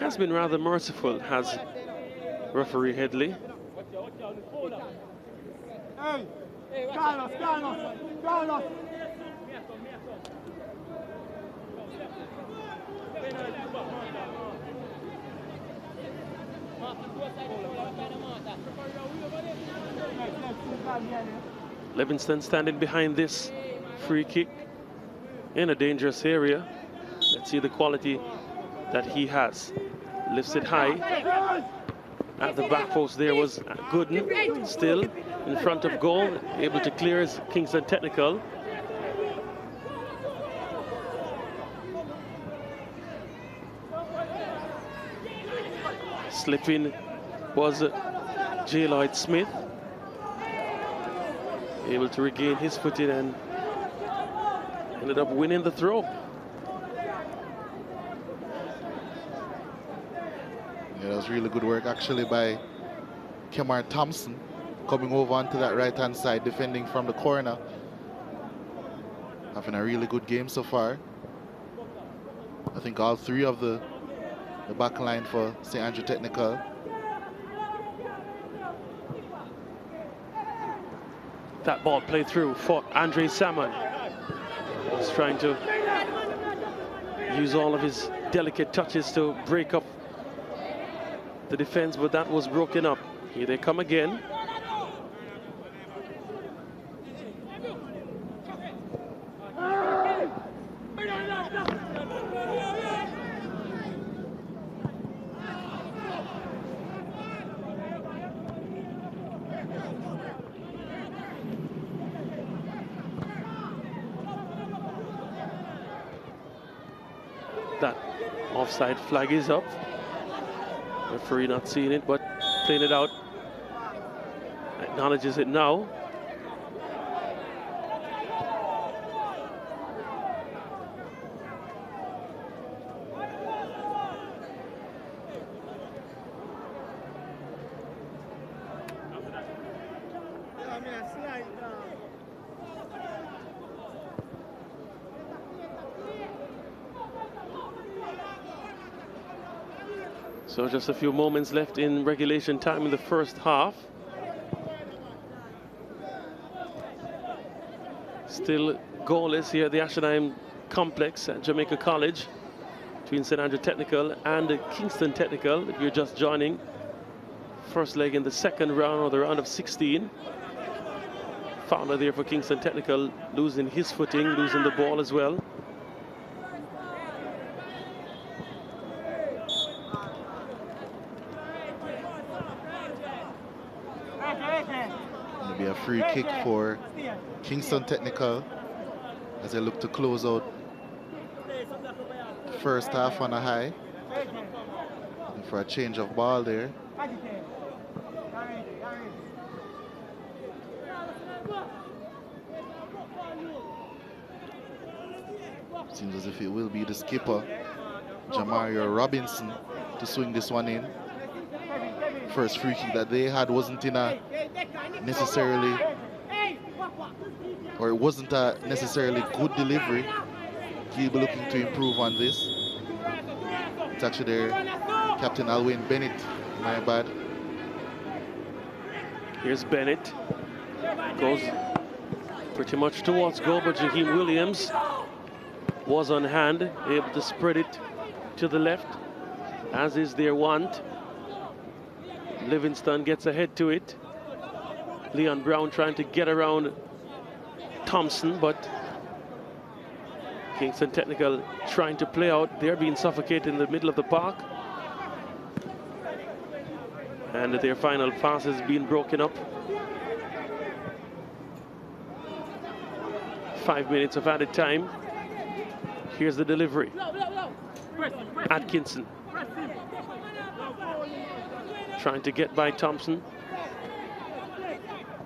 S2: Has been rather merciful, has referee Headley.
S4: Hey, Carlos, Carlos, Carlos.
S2: Livingston standing behind this free kick in a dangerous area. Let's see the quality that he has. Lifts it high. At the back post there was Gooden, still in front of goal, able to clear his Kingston Technical. Slipping was J. Lloyd Smith. Able to regain his footing and ended up winning the throw.
S3: Yeah, that was really good work actually by Kemar Thompson coming over onto that right hand side defending from the corner. Having a really good game so far. I think all three of the the back line for St. Andrew Technical.
S2: That ball played through for Andre Salmon. He's trying to use all of his delicate touches to break up the defense, but that was broken up. Here they come again. That offside flag is up. Referee not seeing it, but playing it out. Acknowledges it now. So just a few moments left in regulation time in the first half. Still goalless here at the Ashenheim complex at Jamaica College between St. Andrew Technical and Kingston Technical if you're just joining. First leg in the second round or the round of 16. Fowler there for Kingston Technical losing his footing, losing the ball as well.
S3: Free kick for Kingston Technical as they look to close out first half on a high. And for a change of ball there. Seems as if it will be the skipper, Jamario Robinson, to swing this one in. first free kick that they had wasn't in a necessarily, or it wasn't a necessarily good delivery. He'll be looking to improve on this. It's actually their captain Alwyn Bennett, my bad.
S2: Here's Bennett. Goes pretty much towards goal, but Jaheim Williams was on hand, able to spread it to the left, as is their want. Livingston gets ahead to it. Leon Brown trying to get around Thompson, but Kingston Technical trying to play out. They're being suffocated in the middle of the park. And their final pass has been broken up. Five minutes of added time. Here's the delivery. Atkinson. Trying to get by Thompson.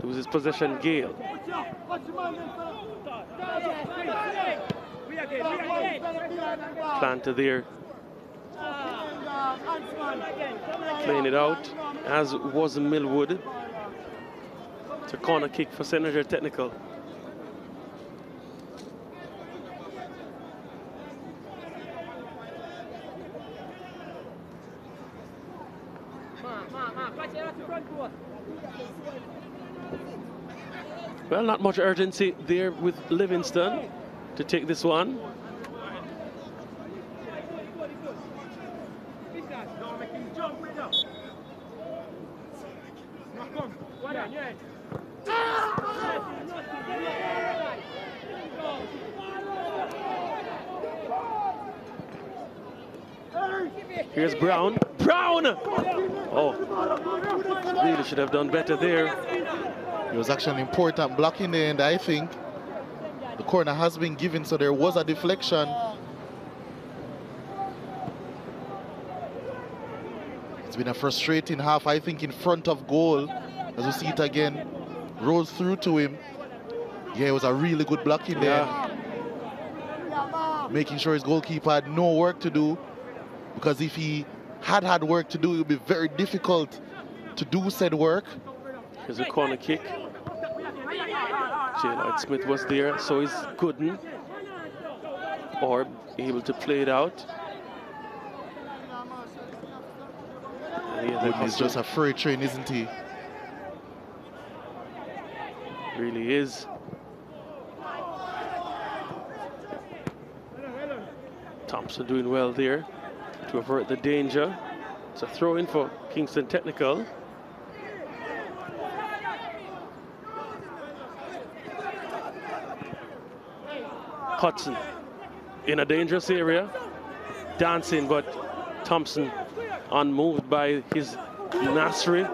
S2: Loses possession, Gale. Planter there. Playing it out, as was Millwood. It's a corner kick for Senator Technical. Well, not much urgency there with Livingston to take this one. Here's Brown. Brown! Oh, really should have done better there.
S3: It was actually an important block in the end, I think. The corner has been given, so there was a deflection. It's been a frustrating half, I think, in front of goal. As we see it again, rolls through to him. Yeah, it was a really good block in there. Making sure his goalkeeper had no work to do. Because if he had had work to do, it would be very difficult to do said work.
S2: Here's a corner kick. J. Lloyd Smith was there, so is Gooden. Or able to play it out.
S3: Yeah, he's just a freight train, isn't he?
S2: Really is. Thompson doing well there to avert the danger. It's a throw in for Kingston Technical. Hudson in a dangerous area, dancing, but Thompson unmoved by his Nasri.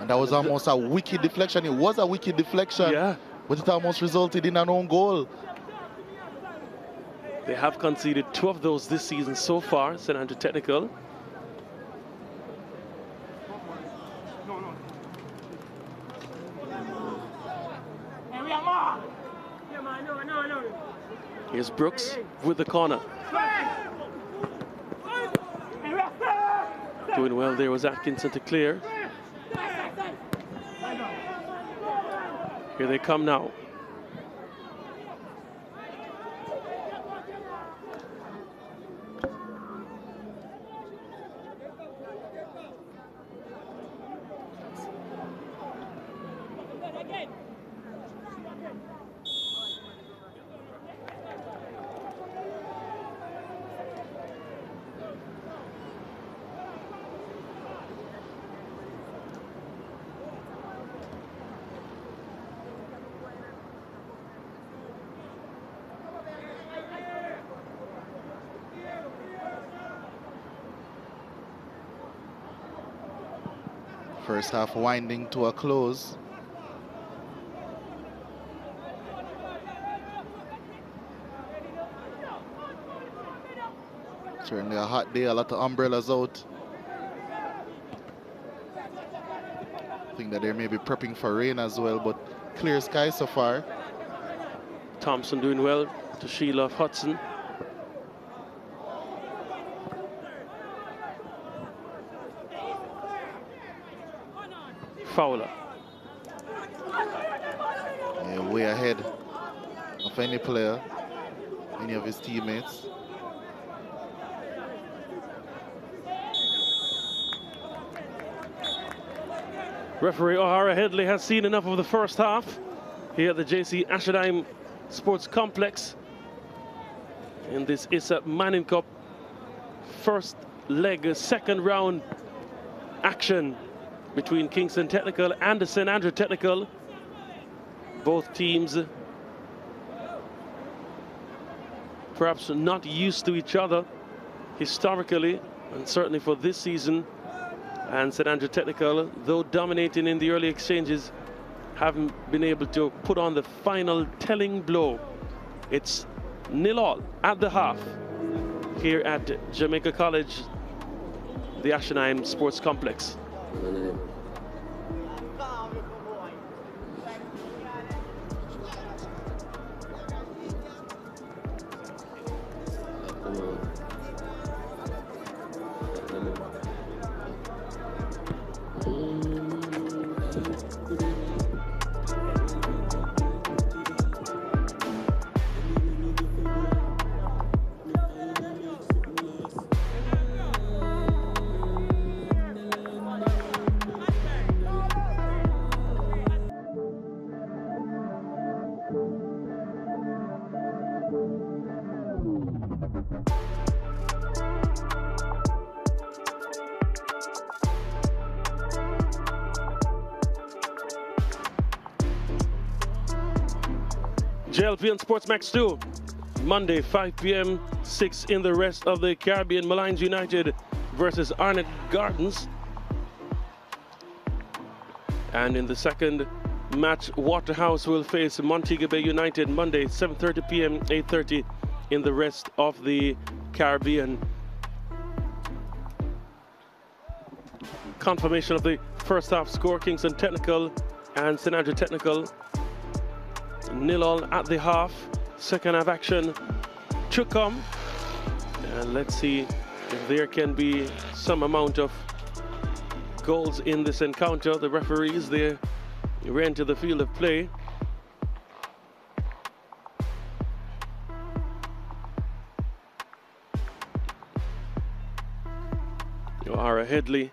S3: And that was almost a wicked deflection. It was a wicked deflection.
S2: Yeah.
S3: But it almost resulted in an own goal.
S2: They have conceded two of those this season so far, St. Andrew Technical. Here's Brooks with the corner. Doing well there was Atkinson to clear. Here they come now.
S3: First half winding to a close. Certainly a hot day, a lot of umbrellas out. I think that they may be prepping for rain as well, but clear sky so far.
S2: Thompson doing well to Sheila Hudson. Fowler.
S3: Yeah, way ahead of any player, any of his teammates.
S2: Referee O'Hara Headley has seen enough of the first half here at the JC Ashenheim Sports Complex in this ISSA Manning Cup first leg, second round action between Kingston Technical and St. Andrew Technical. Both teams perhaps not used to each other historically and certainly for this season. And St. Andrew Technical, though dominating in the early exchanges, haven't been able to put on the final telling blow. It's nil all at the half here at Jamaica College, the Ashenheim Sports Complex. 你们那里 And Sportsmax 2. Monday, 5 p.m., 6 in the rest of the Caribbean. Molynes United versus Arnett Gardens. And in the second match, Waterhouse will face Montego Bay United Monday, 7.30 p.m., 8.30 in the rest of the Caribbean. Confirmation of the first half score, Kingston Technical and St. Andrew Technical nil all at the half. Second half action to come. And let's see if there can be some amount of goals in this encounter. The referees there ran to the field of play. O'Hara Headley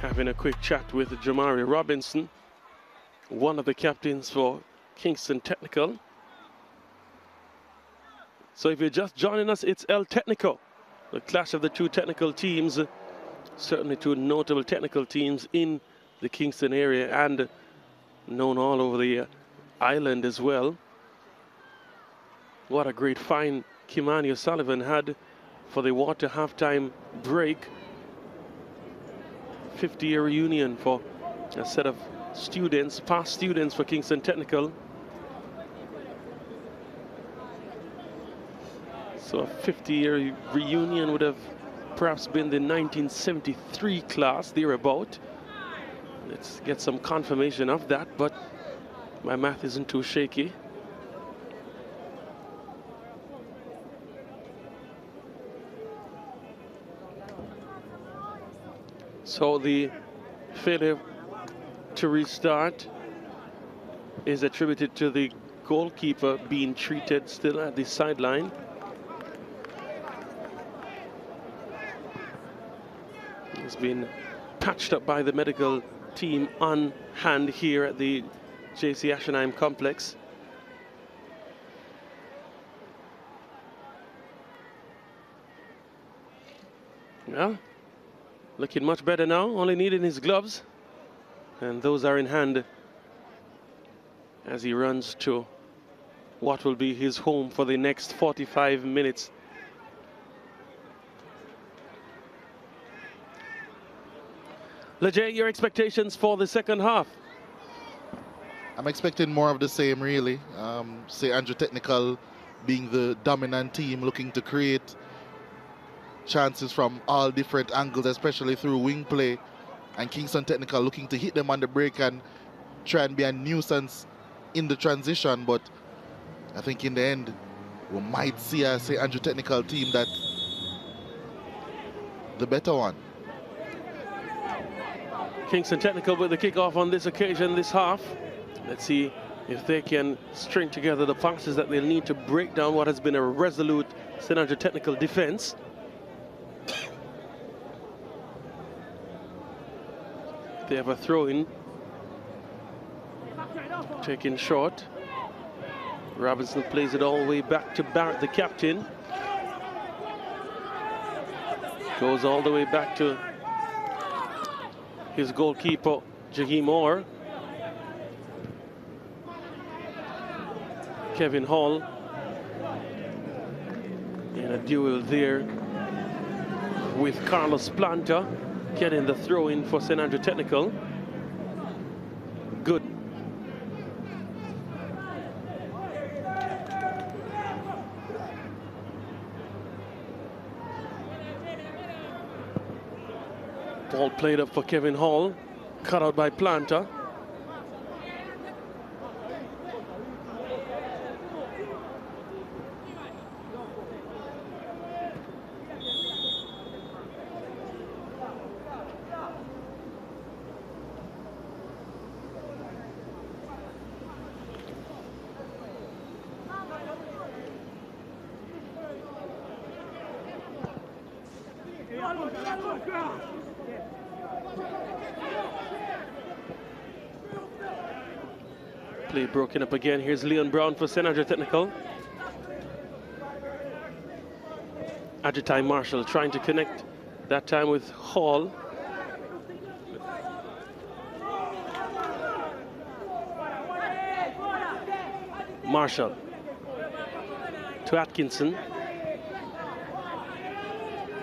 S2: having a quick chat with Jamari Robinson one of the captains for Kingston Technical. So if you're just joining us, it's El Technico, the clash of the two technical teams, certainly two notable technical teams in the Kingston area and known all over the uh, island as well. What a great find Kimani O'Sullivan had for the water halftime break. 50 year reunion for a set of students, past students for Kingston Technical. So a 50-year reunion would have perhaps been the 1973 class, thereabout. Let's get some confirmation of that, but my math isn't too shaky. So the failure to restart is attributed to the goalkeeper being treated still at the sideline. He's been patched up by the medical team on hand here at the JC Ashenheim complex. Yeah, looking much better now, only needing his gloves. And those are in hand as he runs to what will be his home for the next 45 minutes. Lejay, your expectations for the second half?
S3: I'm expecting more of the same, really. Um, say Andrew Technical being the dominant team, looking to create chances from all different angles, especially through wing play and Kingston Technical looking to hit them on the break and try and be a nuisance in the transition. But I think in the end, we might see a St. Andrew Technical team that the better one.
S2: Kingston Technical with the kickoff on this occasion, this half. Let's see if they can string together the passes that they'll need to break down what has been a resolute St. Andrew Technical defense. They have a throw in. Taken short. Robinson plays it all the way back to Barrett, the captain. Goes all the way back to his goalkeeper, Jaheim Orr. Kevin Hall in a duel there with Carlos Planta getting the throw in for St. Andrew Technical. Good. Ball played up for Kevin Hall, cut out by Planta. Up again. Here's Leon Brown for St. Andrew Technical. Ajitai Marshall trying to connect that time with Hall. Marshall to Atkinson.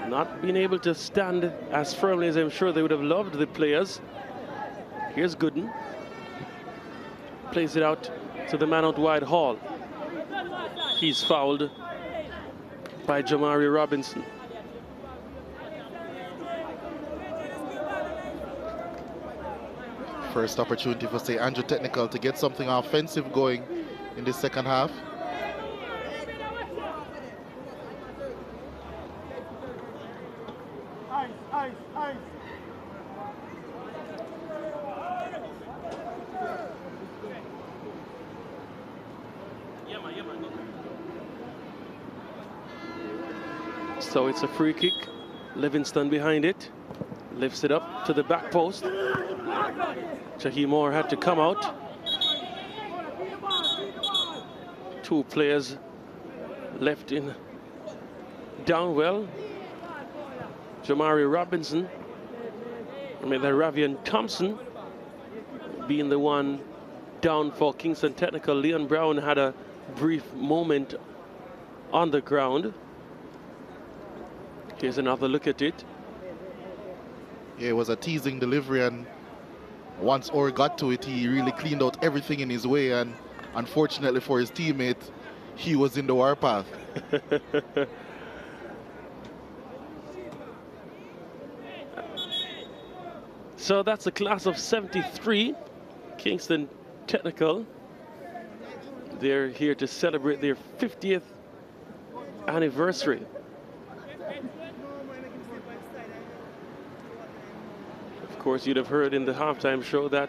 S2: Not being able to stand as firmly as I'm sure they would have loved the players. Here's Gooden. Plays it out to the man out wide Hall. He's fouled by Jamari Robinson.
S3: First opportunity for St. Andrew Technical to get something offensive going in the second half.
S2: It's a free kick. Livingston behind it. Lifts it up to the back post. Jaheim Orr had to come out. Two players left in down well. Jamari Robinson. I mean, the Ravian Thompson being the one down for Kingston Technical. Leon Brown had a brief moment on the ground. Here's another look at it.
S3: Yeah, it was a teasing delivery, and once Orr got to it, he really cleaned out everything in his way. And unfortunately for his teammate, he was in the warpath.
S2: So that's a class of 73, Kingston Technical. They're here to celebrate their 50th anniversary. Course, you'd have heard in the halftime show that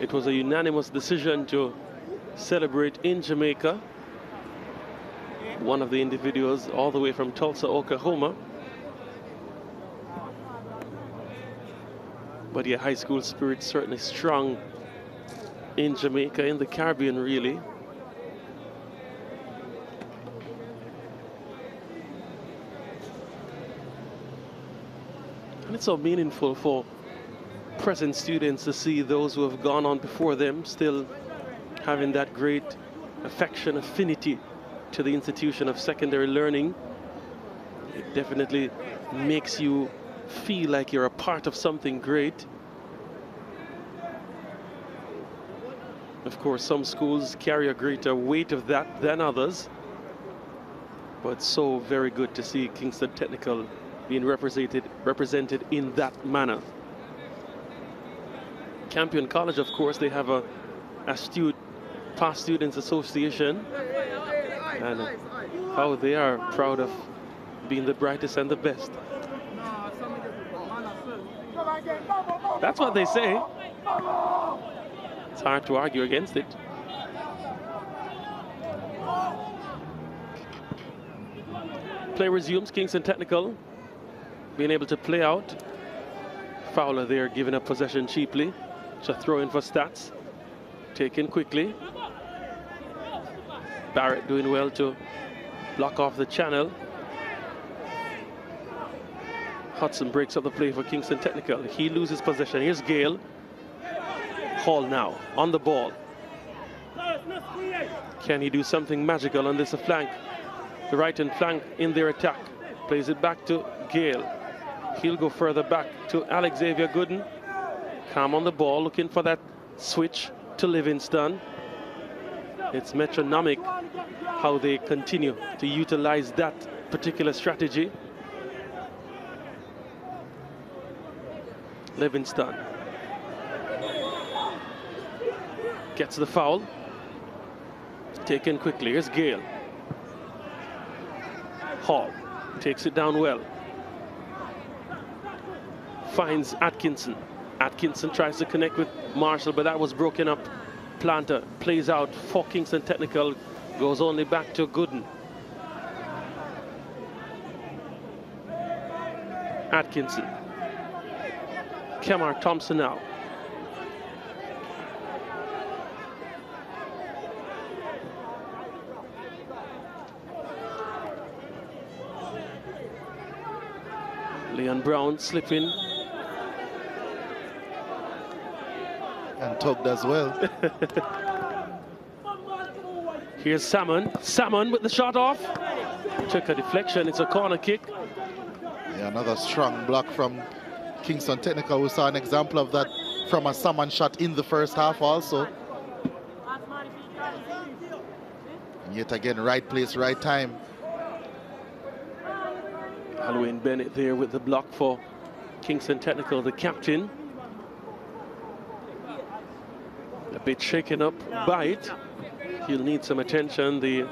S2: it was a unanimous decision to celebrate in Jamaica. One of the individuals all the way from Tulsa, Oklahoma. But yeah, high school spirit certainly strong in Jamaica, in the Caribbean, really. And it's so meaningful for present students to see those who have gone on before them still having that great affection, affinity to the institution of secondary learning. It definitely makes you feel like you're a part of something great. Of course, some schools carry a greater weight of that than others. But so very good to see Kingston Technical being represented represented in that manner. Campion College, of course, they have a astute past students association and how they are proud of being the brightest and the best. That's what they say. It's hard to argue against it. Play resumes, Kingston Technical being able to play out. Fowler there giving up possession cheaply. So throw in for STATHS. Taken quickly. Barrett doing well to block off the channel. Hudson breaks up the play for Kingston Technical. He loses possession. Here's Gale. Hall now on the ball. Can he do something magical on this A flank? The right hand flank in their attack. Plays it back to Gale. He'll go further back to Alex Xavier Gooden. Calm on the ball, looking for that switch to Livingston. It's metronomic how they continue to utilize that particular strategy. Livingston gets the foul. Taken quickly. Here's Gale. Hall takes it down well. Finds Atkinson. Atkinson tries to connect with Marshall, but that was broken up. Planta plays out for Kingston Technical, goes only back to Gooden. Atkinson. Kemar Thompson now. Leon Brown slipping.
S3: And tugged as well.
S2: Here's Salmon. Salmon with the shot off. Took a deflection. It's a corner kick.
S3: Yeah, another strong block from Kingston Technical. We saw an example of that from a Salmon shot in the first half also. And yet again, right place, right time.
S2: Alwyn Bennett there with the block for Kingston Technical, the captain. A bit shaken up by it. He'll need some attention. The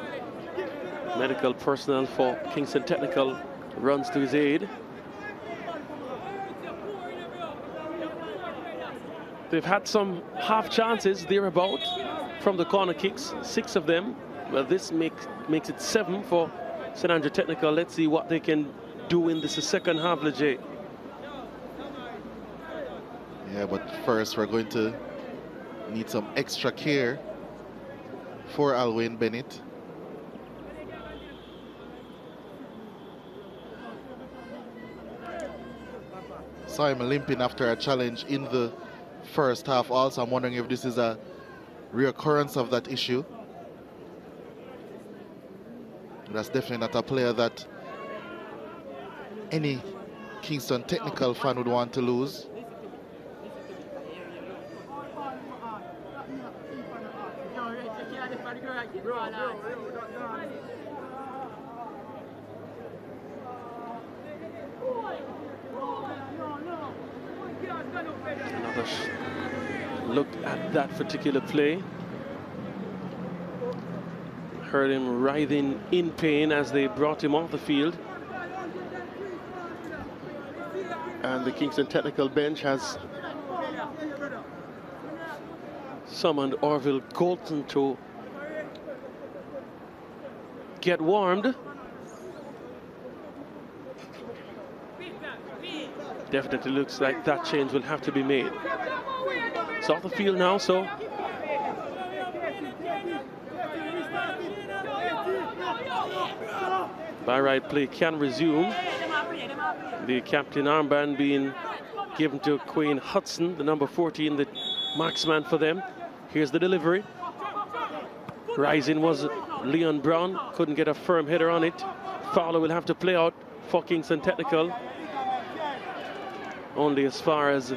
S2: medical personnel for Kingston Technical runs to his aid. They've had some half chances thereabout from the corner kicks, six of them. Well, this make, makes it seven for St. Andrew Technical. Let's see what they can do in this second half, Leger.
S3: Yeah, but first we're going to need some extra care for Alwyn Bennett. Saw him limping after a challenge in the first half also. I'm wondering if this is a reoccurrence of that issue. That's definitely not a player that any Kingston technical fan would want to lose.
S2: Another look at that particular play. Heard him writhing in pain as they brought him off the field. And the Kingston Technical bench has summoned Orville Colton to get warmed. Definitely looks like that change will have to be made. It's off the field now, so by right play can resume. The captain armband being given to Quayne Hudson, the number 14, the marksman for them. Here's the delivery. Rising was Leon Brown, couldn't get a firm header on it. Fowler will have to play out for Kingston Technical. Only as far as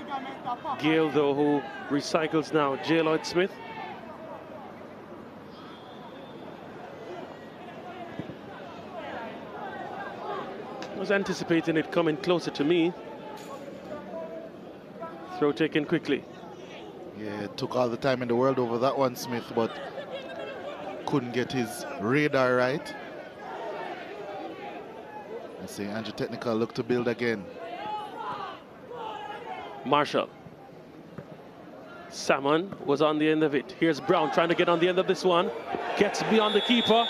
S2: Gale, though, who recycles now. J. Lloyd Smith. was anticipating it coming closer to me. Throw taken quickly.
S3: Yeah, it took all the time in the world over that one, Smith, but couldn't get his radar right. Let's see, Andrew Technical look to build again.
S2: Marshall. Salmon was on the end of it. Here's Brown trying to get on the end of this one. Gets beyond the keeper.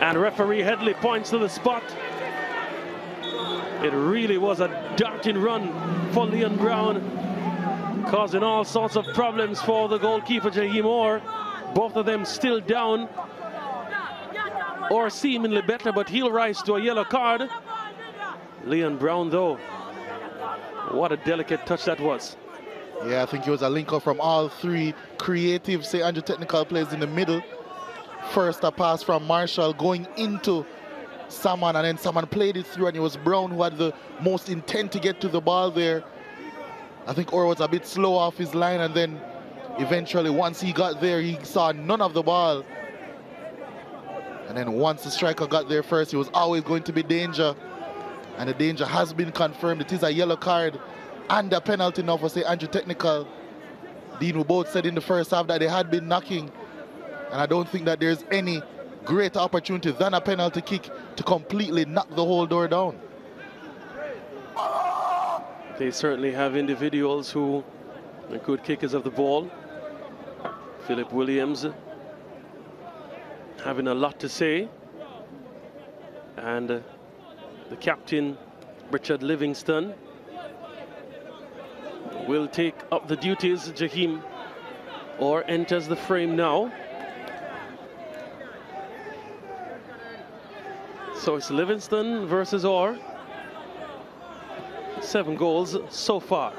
S2: And referee Headley points to the spot. It really was a darting run for Leon Brown, causing all sorts of problems for the goalkeeper, Jaheim Orr. Both of them still down, or seemingly better, but he'll rise to a yellow card. Leon Brown, though, what a delicate touch that was.
S3: Yeah, I think it was a link up from all three creative St. Andrew technical players in the middle. First, a pass from Marshall going into someone, and then someone played it through, and it was Brown who had the most intent to get to the ball there. I think Orr was a bit slow off his line, and then eventually, once he got there, he saw none of the ball. And then once the striker got there first, he was always going to be danger and the danger has been confirmed. It is a yellow card and a penalty now for St. Andrew Technical. Dean, we both said in the first half that they had been knocking, and I don't think that there's any greater opportunity than a penalty kick to completely knock the whole door down.
S2: They certainly have individuals who are good kickers of the ball. Philip Williams having a lot to say. And uh, the captain, Richard Livingston, will take up the duties. Jaheim Orr enters the frame now. So it's Livingston versus Orr. Seven goals so far.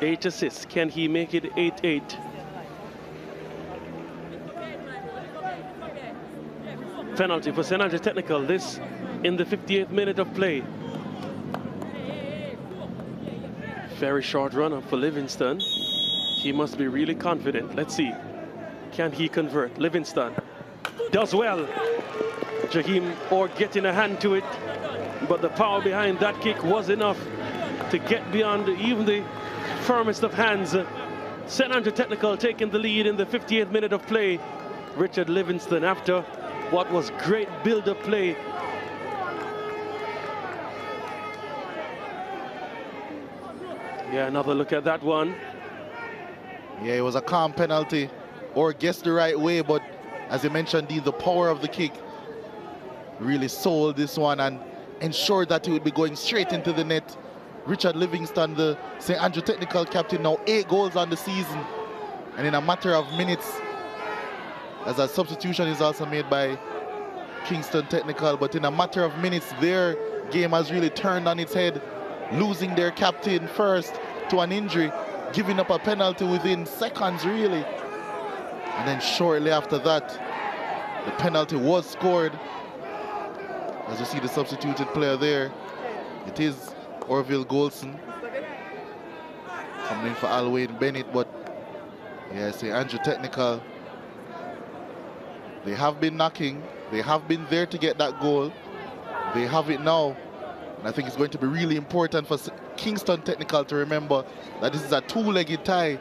S2: Eight assists. Can he make it 8-8? Penalty for. Andrew Technical. This in the 58th minute of play. Very short run up for Livingston. He must be really confident. Let's see. Can he convert? Livingston does well. Jaheim Orr getting a hand to it. But the power behind that kick was enough to get beyond even the firmest of hands. Andrew Technical taking the lead in the 58th minute of play. Richard Livingston after what was great build-up play. Yeah, another look at that one.
S3: Yeah, it was a calm penalty Orr guessed the right way, but as you mentioned, the, the power of the kick really sold this one and ensured that it would be going straight into the net. Richard Livingston, the St. Andrew Technical captain, now eight goals on the season. And in a matter of minutes, as a substitution is also made by Kingston Technical, but in a matter of minutes, their game has really turned on its head, losing their captain first to an injury, giving up a penalty within seconds, really. And then shortly after that, the penalty was scored. As you see the substituted player there, it is Orville Golson coming in for Alwyn Bennett, but yeah, say Andrew Technical they have been knocking. They have been there to get that goal. They have it now. And I think it's going to be really important for Kingston Technical to remember that this is a two-legged tie.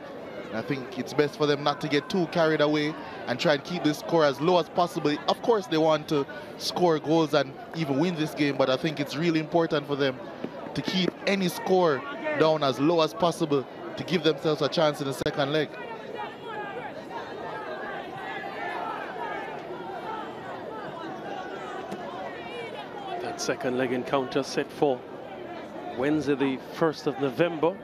S3: And I think it's best for them not to get too carried away and try and keep the score as low as possible. Of course, they want to score goals and even win this game, but I think it's really important for them to keep any score down as low as possible to give themselves a chance in the second leg.
S2: Second leg encounter set for Wednesday the 1st of November.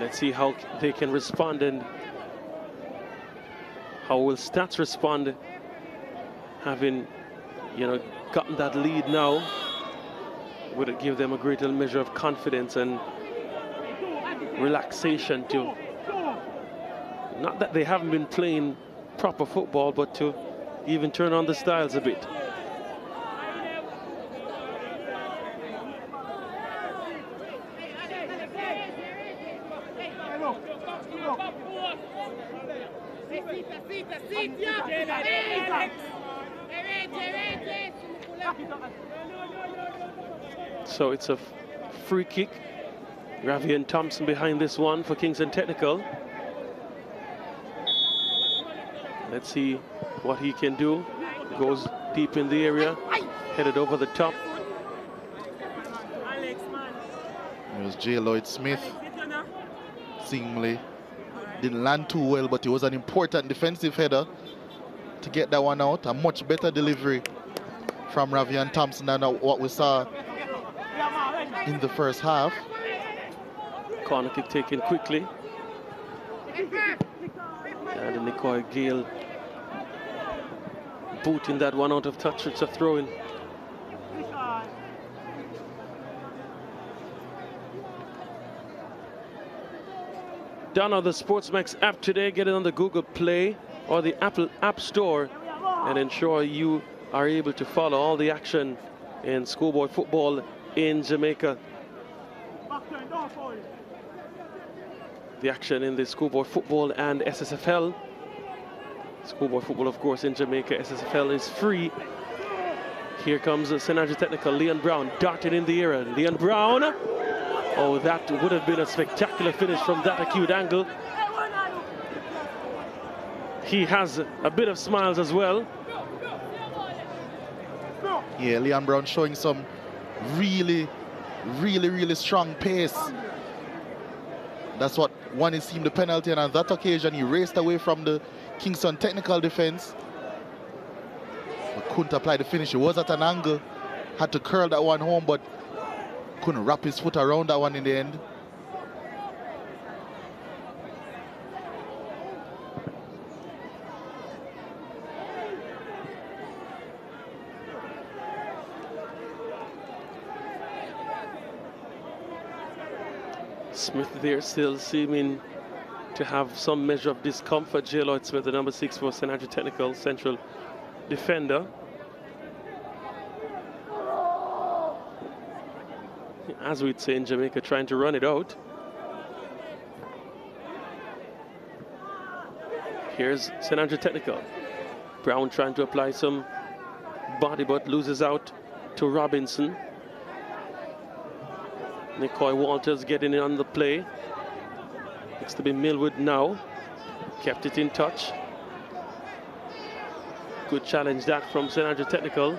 S2: Let's see how they can respond and how will STATHS respond having, you know, gotten that lead now. Would it give them a greater measure of confidence and relaxation to not that they haven't been playing proper football, but to even turn on the styles a bit. So it's a free kick. Ravian Thompson behind this one for Kingston Technical. Let's see what he can do. Goes deep in the area, headed over the top.
S3: It was J. Lloyd Smith. Seemingly didn't land too well, but it was an important defensive header to get that one out. A much better delivery from Ravian Thompson than what we saw in the first half.
S2: Corner kick taken quickly. And Nicoy Gale booting that one out of touch. It's a throw in. Download the Sportsmax app today. Get it on the Google Play or the Apple App Store and ensure you are able to follow all the action in schoolboy football in Jamaica. The action in the schoolboy football and SSFL. Schoolboy football, of course, in Jamaica. SSFL is free. Here comes. Andrew Technical. Leon Brown darting in the air. Leon Brown. Oh, that would have been a spectacular finish from that acute angle. He has a bit of smiles as well.
S3: Yeah, Leon Brown showing some really, really, really strong pace. That's what won his team the penalty, and on that occasion, he raced away from the Kingston technical defense. But couldn't apply the finish. He was at an angle, had to curl that one home, but couldn't wrap his foot around that one in the end.
S2: Smith there still seeming to have some measure of discomfort. J. Lloyd Smith, the number six for St. Andrew Technical Central defender. As we'd say in Jamaica, trying to run it out. Here's St. Andrew Technical. Brown trying to apply some body, but loses out to Robinson. Nicoy Walters getting in on the play. Looks to be Millwood now. Kept it in touch. Good challenge that from St. Andrew Technical.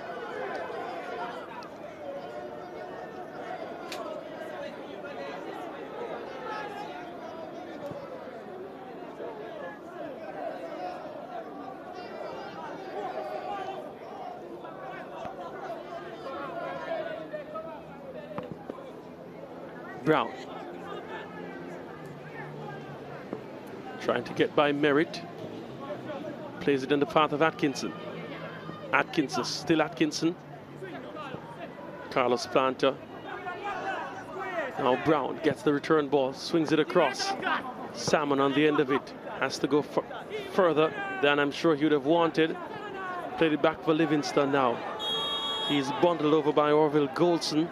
S2: Brown. Trying to get by Merritt. Plays it in the path of Atkinson. Atkinson, still Atkinson. Carlos Planta. Now Brown gets the return ball, swings it across. Salmon on the end of it. Has to go further than I'm sure he would have wanted. Played it back for Livingston now. He's bundled over by Orville Goldson.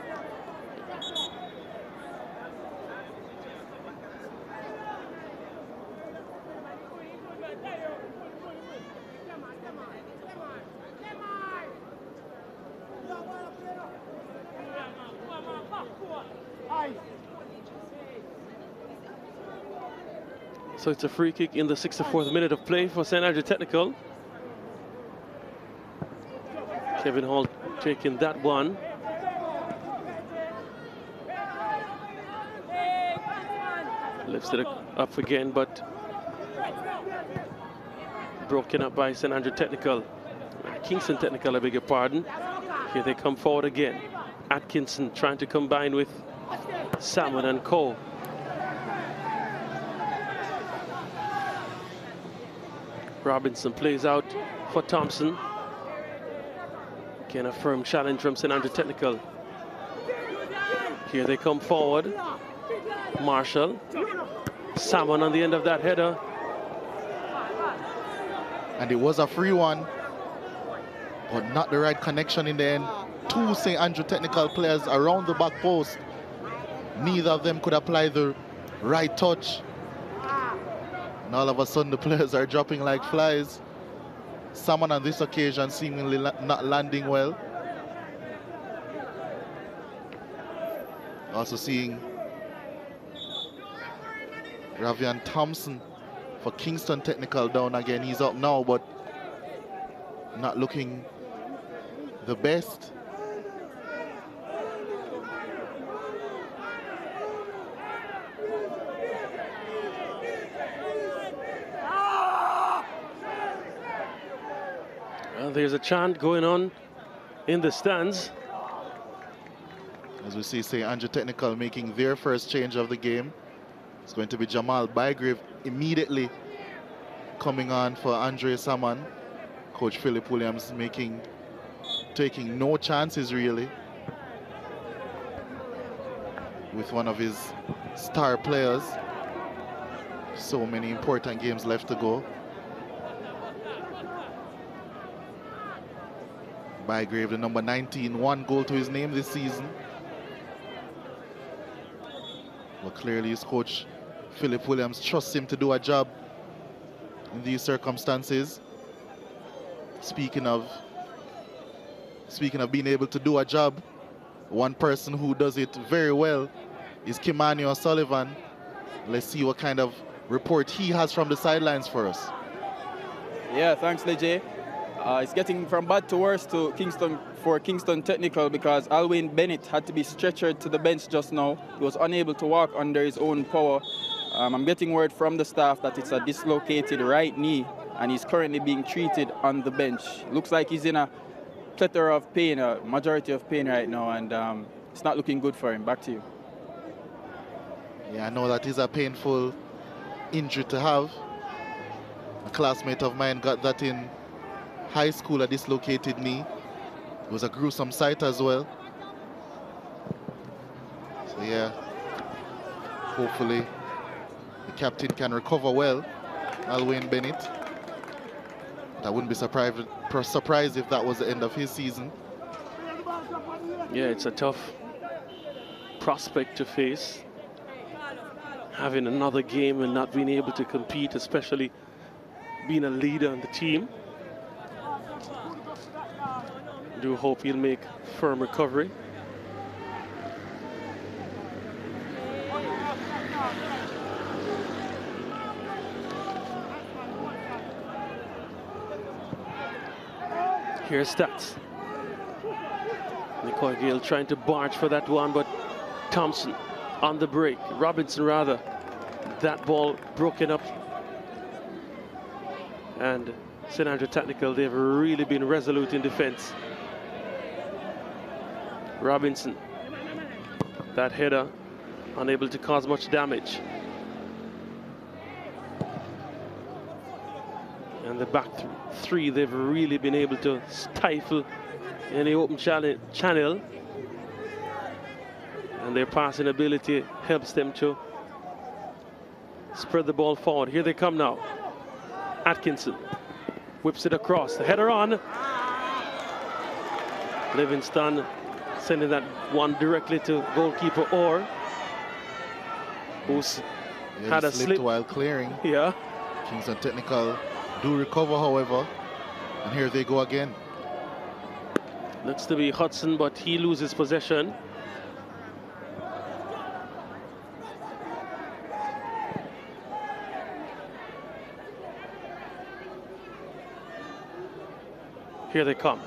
S2: So it's a free kick in the 64th minute of play for St. Andrew Technical. Kevin Hall taking that one. Lifts it up again, but broken up by St. Andrew Technical. Kingston Technical, I beg your pardon. Here they come forward again. Atkinson trying to combine with Salmon and Cole. Robinson plays out for Thompson. Again, a firm challenge from St. Andrew Technical. Here they come forward. Marshall. Salmon on the end of that header.
S3: And it was a free one, but not the right connection in the end. Two St. Andrew Technical players around the back post. Neither of them could apply the right touch. And all of a sudden the players are dropping like flies. Someone on this occasion seemingly la not landing well. Also seeing Ravian Thompson for Kingston Technical down again. He's up now, but not looking the best.
S2: There's a chant going on in the stands.
S3: As we see St. Andrew Technical making their first change of the game. It's going to be Jamal Bygrave immediately coming on for Andre Salmon. Coach Philip Williams making, taking no chances really with one of his star players. So many important games left to go. Bygrave, the number 19, one goal to his name this season. But clearly his coach, Philip Williams, trusts him to do a job in these circumstances. Speaking of speaking of being able to do a job, one person who does it very well is Kimani O'Sullivan. Let's see what kind of report he has from the sidelines for us.
S5: Yeah, thanks, Leje. Uh, it's getting from bad to worse to Kingston for Kingston Technical because Alwyn Bennett had to be stretchered to the bench just now. He was unable to walk under his own power. Um, I'm getting word from the staff that it's a dislocated right knee and he's currently being treated on the bench. Looks like he's in a plethora of pain, a majority of pain right now, and um, it's not looking good for him. Back to you.
S3: Yeah, I know that is a painful injury to have. A classmate of mine got that in high school, a dislocated knee. It was a gruesome sight as well. So yeah, hopefully the captain can recover well, Alwyn Bennett. I wouldn't be surprised, surprised if that was the end of his season.
S2: Yeah, it's a tough prospect to face. Having another game and not being able to compete, especially being a leader on the team. Do hope he'll make firm recovery. Here's STATHS. Nicoy Gale trying to barge for that one, but Thompson on the break. Robinson rather. That ball broken up. And St. Andrew Technical, they've really been resolute in defense. Robinson, that header, unable to cause much damage. And the back th three, they've really been able to stifle any open channel. And their passing ability helps them to spread the ball forward. Here they come now. Atkinson whips it across. The header on. Livingston sending that one directly to goalkeeper Orr, who's
S3: yeah,
S2: had a slip
S3: while clearing.
S2: Yeah.
S3: Kings Kingston Technical do recover, however, and here they go again.
S2: Looks to be Hudson, but he loses possession. Here they come.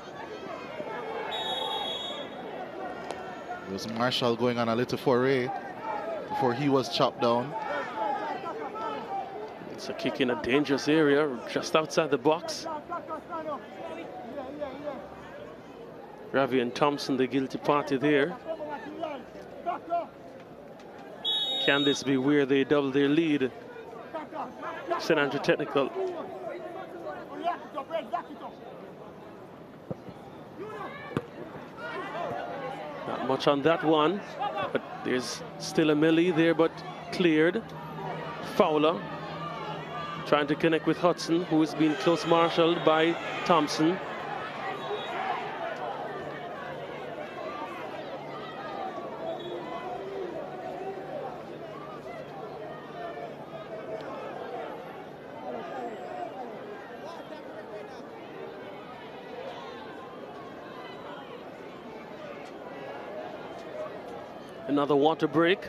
S3: Was Marshall going on a little foray before he was chopped down.
S2: It's a kick in a dangerous area, just outside the box. Ravian Thompson, the guilty party there. Can this be where they double their lead? St. Andrew Technical. Much on that one, but there's still a melee there, but cleared. Fowler trying to connect with Hudson, who is being close marshaled by Thompson. Another water break.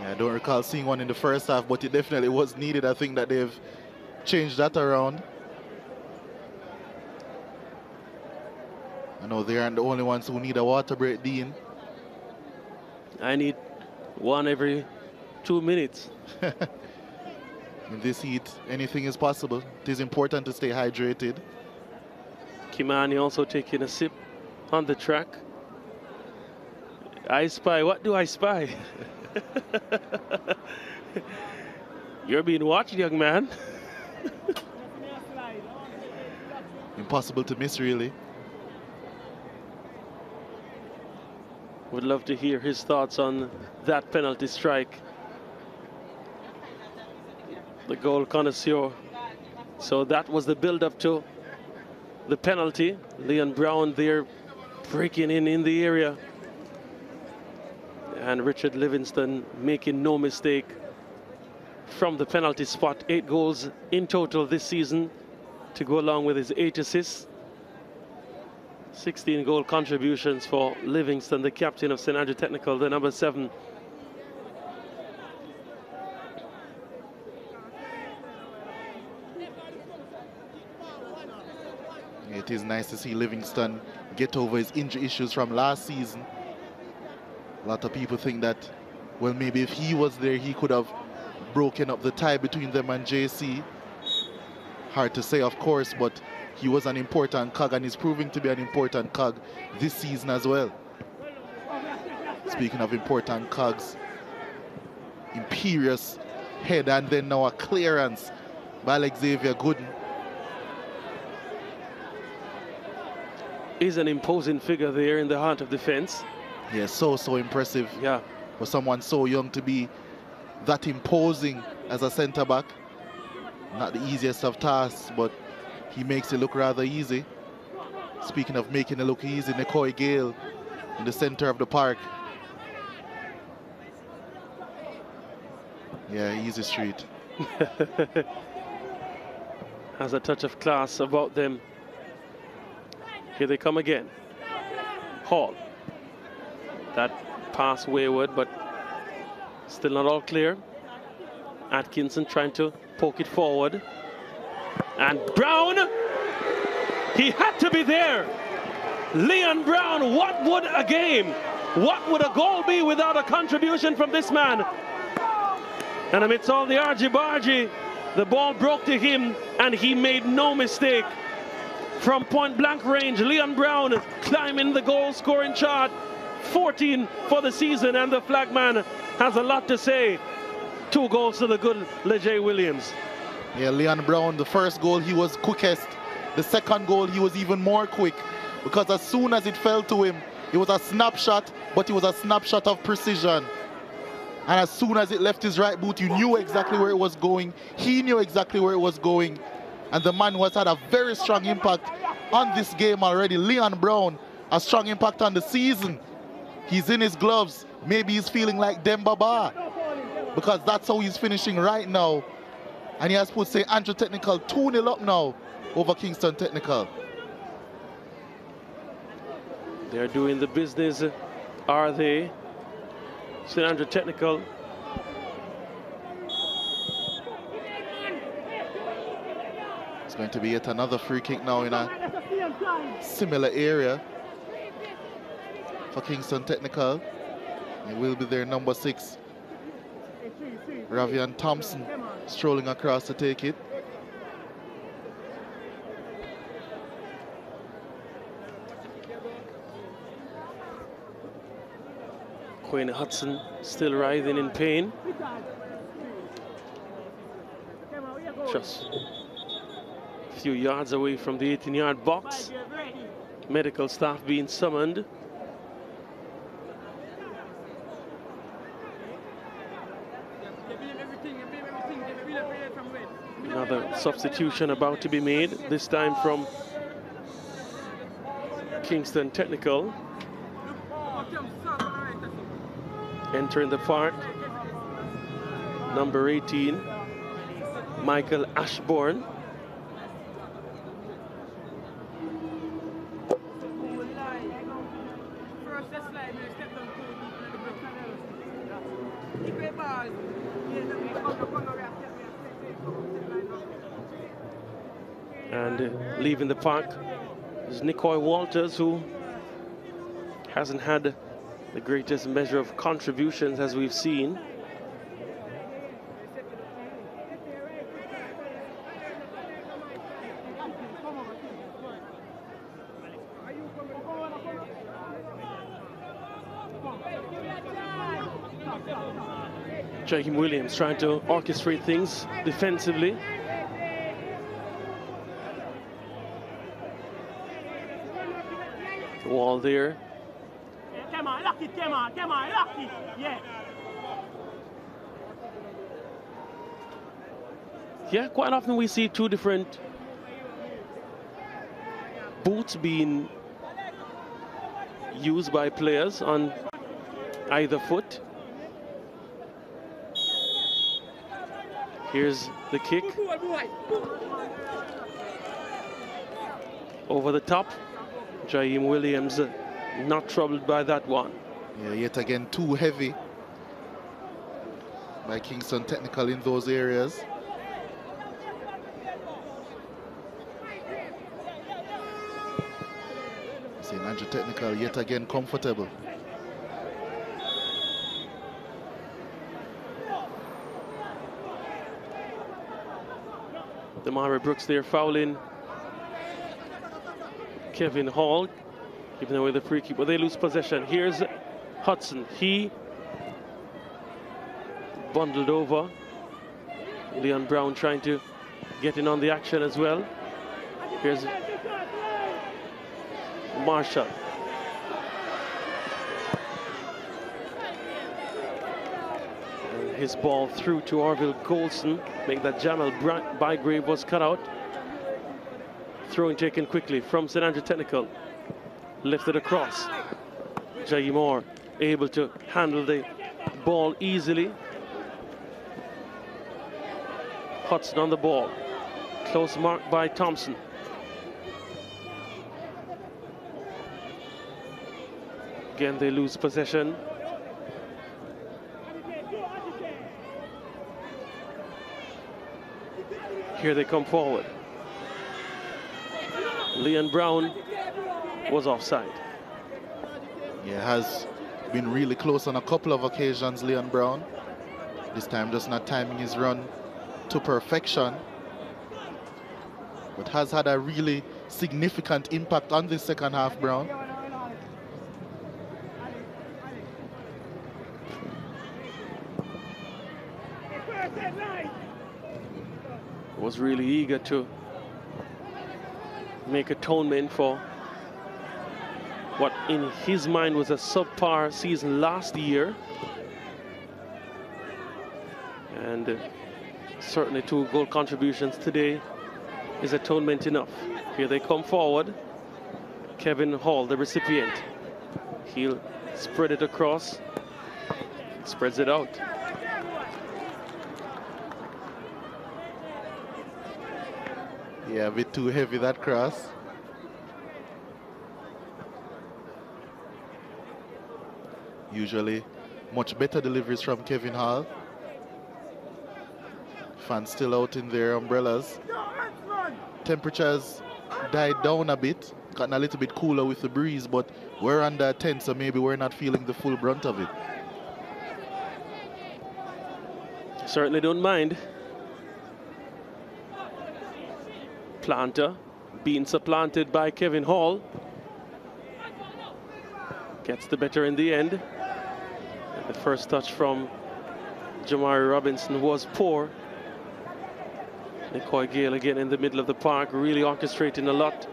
S3: Yeah, I don't recall seeing one in the first half, but it definitely was needed. I think that they've changed that around. I know they aren't the only ones who need a water break, Dean.
S2: I need one every two minutes.
S3: In this heat, anything is possible. It is important to stay hydrated.
S2: Kimani also taking a sip on the track. I spy. What do I spy? You're being watched, young man.
S3: Impossible to miss, really.
S2: Would love to hear his thoughts on that penalty strike. The goal connoisseur. So that was the build up to the penalty. Leon Brown there breaking in in the area. And Richard Livingston making no mistake from the penalty spot. Eight goals in total this season to go along with his eight assists. 16 goal contributions for Livingston, the captain of St. Andrew Technical, the number seven.
S3: It is nice to see Livingston get over his injury issues from last season. A lot of people think that, well, maybe if he was there, he could have broken up the tie between them and JC. Hard to say, of course, but he was an important cog and is proving to be an important cog this season as well. Speaking of important cogs, Imperious head and then now a clearance by Xavier Gooden.
S2: Is an imposing figure there in the heart of defense.
S3: Yeah, so, so impressive.
S2: Yeah.
S3: For someone so young to be that imposing as a centre back. Not the easiest of tasks, but he makes it look rather easy. Speaking of making it look easy, Nicoy Gale in the center of the park. Yeah, easy street.
S2: Has a touch of class about them. Here they come again. Hall. That pass wayward, but still not all clear. Atkinson trying to poke it forward. And Brown, he had to be there. Leon Brown, what would a game, what would a goal be without a contribution from this man? And amidst all the argy-bargy, the ball broke to him and he made no mistake. From point blank range, Leon Brown climbing the goal scoring chart. 14 for the season and the flagman has a lot to say. Two goals to the good Leger Williams.
S3: Yeah, Leon Brown, the first goal he was quickest. The second goal he was even more quick because as soon as it fell to him, it was a snapshot, but it was a snapshot of precision. And as soon as it left his right boot, you knew exactly where it was going. He knew exactly where it was going. And the man who has had a very strong impact on this game already. Leon Brown, a strong impact on the season. He's in his gloves. Maybe he's feeling like Demba Ba because that's how he's finishing right now. And he has put St. Andrew Technical 2-0 up now over Kingston Technical.
S2: They're doing the business, are they? St. Andrew Technical.
S3: It's going to be yet another free kick now in a similar area for Kingston Technical. It will be their number six, Ravian Thompson, strolling across to take it.
S2: Quayne Hudson still writhing in pain. Just a few yards away from the 18 yard box. Medical staff being summoned. Another substitution about to be made, this time from Kingston Technical. Entering the park, number 18, Michael Ashbourne. And uh, leaving the park is Nicoy Walters, who hasn't had the greatest measure of contributions as we've seen. Jakeem Williams trying to orchestrate things defensively. Wall there.
S4: Come on, lock it, come on, come on, lock it. Yeah.
S2: Yeah, quite often we see two different boots being used by players on either foot. Here's the kick. Over the top. Jaheim Williams uh, not troubled by that one.
S3: Yeah, yet again, too heavy by Kingston Technical in those areas. St. Andrew Technical yet again comfortable.
S2: Damari Brooks there fouling Kevin Hall, giving away the free kick, but they lose possession. Here's Hudson. He bundled over. Leon Brown trying to get in on the action as well. Here's Marshall. His ball through to Orville Golson, make that Jamal Bygrave was cut out. Throwing taken quickly from St. Andrew Technical. Lifted across. Jaheim Orr able to handle the ball easily. Hudson on the ball. Close mark by Thompson. Again, they lose possession. Here they come forward. Leon Brown was offside.
S3: Yeah, has been really close on a couple of occasions, Leon Brown. This time just not timing his run to perfection. But has had a really significant impact on the second half, Brown.
S2: Was really eager to make atonement for what in his mind was a subpar season last year. And uh, certainly two goal contributions today is atonement enough. Here they come forward. Kevin Hall, the recipient. He'll spread it across, spreads it out.
S3: Yeah, a bit too heavy that cross. Usually much better deliveries from Kevin Hall. Fans still out in their umbrellas. Temperatures died down a bit, gotten a little bit cooler with the breeze, but we're under 10, so maybe we're not feeling the full brunt of it.
S2: Certainly don't mind. Planta being supplanted by Kevin Hall. Gets the better in the end. And the first touch from Jamari Robinson was poor. Nicoy Gale again in the middle of the park, really orchestrating a lot.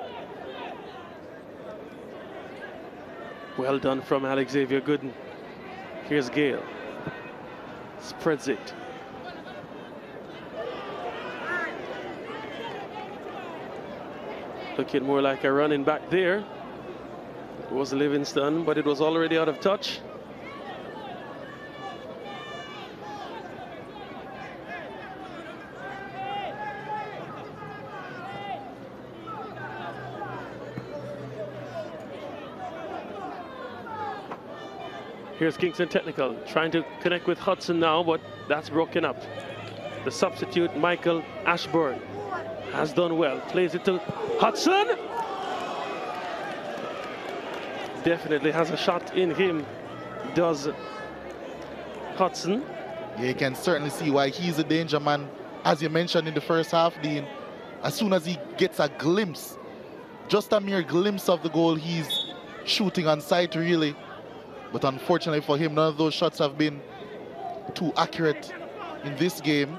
S2: Well done from Alex Xavier Gooden. Here's Gale. Spreads it. Looking more like a running back there. It was Livingston, but it was already out of touch. Here's Kingston Technical trying to connect with Hudson now, but that's broken up. The substitute, Michael Ashburn, has done well. Plays it to Hudson. Definitely has a shot in him, does Hudson.
S3: Yeah, you can certainly see why he's a danger man. As you mentioned in the first half, Dean, as soon as he gets a glimpse, just a mere glimpse of the goal, he's shooting on sight, really. But unfortunately for him, none of those shots have been too accurate in this game.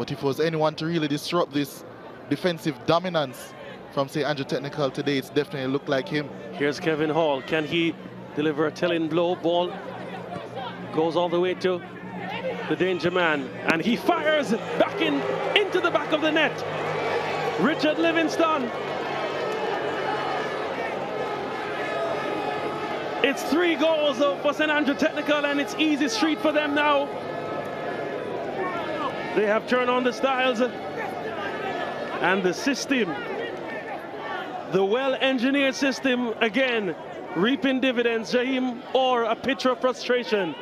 S3: But if was anyone to really disrupt this defensive dominance from, St. Andrew Technical today, it's definitely looked like him.
S2: Here's Kevin Hall. Can he deliver a telling blow? Ball goes all the way to the danger man. And he fires back in into the back of the net. Richard Livingston. It's three goals for St. Andrew Technical and it's easy street for them now. They have turned on the styles and the system, the well-engineered system again, reaping dividends, Jaheim Orr a picture of frustration.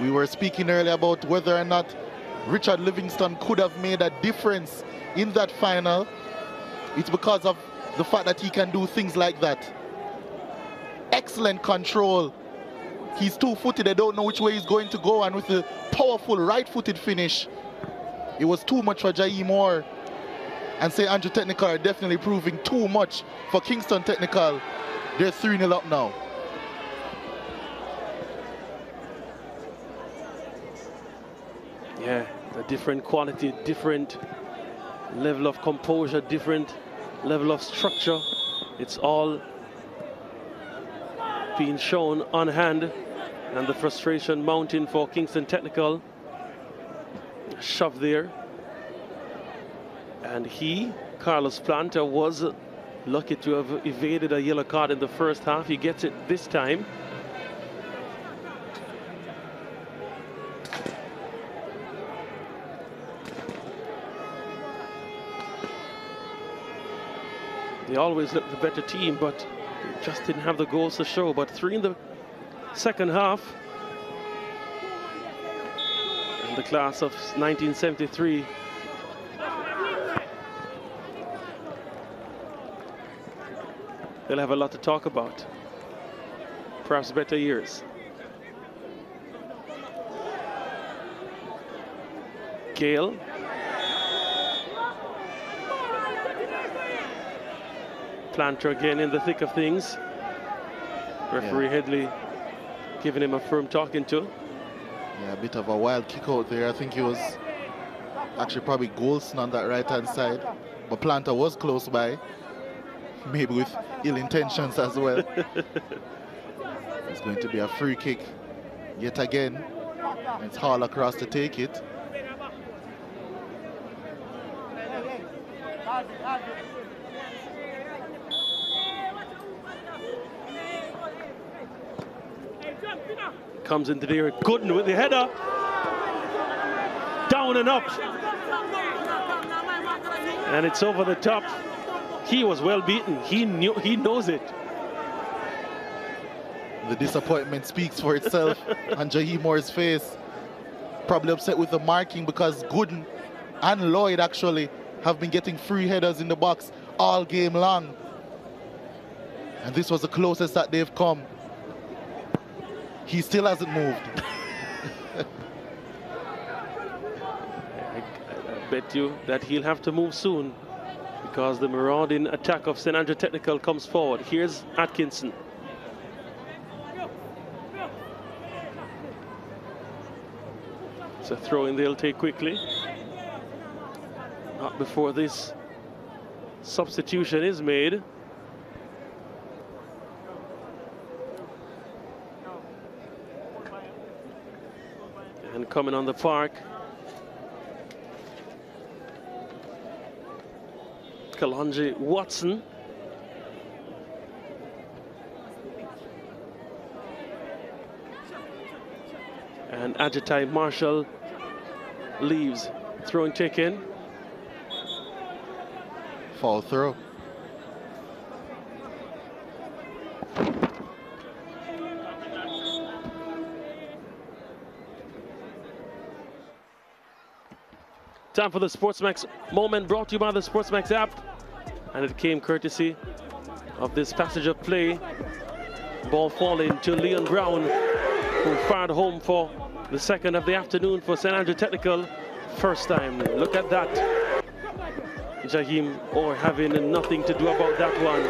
S3: We were speaking earlier about whether or not Richard Livingston could have made a difference in that final. It's because of the fact that he can do things like that. Excellent control. He's two-footed, they don't know which way he's going to go, and with a powerful right-footed finish, it was too much for Jaheim Orr. And St. Andrew Technical are definitely proving too much for Kingston Technical. They're 3-0 up now.
S2: Yeah, a different quality, different level of composure, different level of structure. It's all being shown on hand and the frustration mounting for Kingston Technical. Shove there. And he, Carlos Planta, was lucky to have evaded a yellow card in the first half. He gets it this time. They always look the better team, but just didn't have the goals to show. But three in the second half. In the class of 1973. They'll have a lot to talk about. Perhaps better years. Gale Planta again in the thick of things. Referee yeah. Headley giving him a firm talking to.
S3: Yeah, a bit of a wild kick out there. I think he was actually probably Golson on that right hand side. But Planta was close by. Maybe with ill intentions as well. it's going to be a free kick yet again. It's Hall across to take it.
S2: Comes into the area. Gooden with the header. Down and up. And it's over the top. He was well beaten. He knew he knows it.
S3: The disappointment speaks for itself on Jaheim Orr's face. Probably upset with the marking because Gooden and Lloyd actually have been getting free headers in the box all game long. And this was the closest that they've come. He still hasn't moved.
S2: I, I, bet you that he'll have to move soon because the marauding attack of St. Andrew Technical comes forward. Here's Atkinson. It's a throw in they'll take quickly. Not before this substitution is made. and coming on the park. Kalonji Watson. And Agitai Marshall leaves. Throwing check in.
S3: Fall through.
S2: Time for the Sportsmax moment brought to you by the Sportsmax app. And it came courtesy of this passage of play. Ball falling to Leon Brown, who fired home for the second of the afternoon for St. Andrew Technical. First time. Look at that. Jaheim Orr having nothing to do about that one.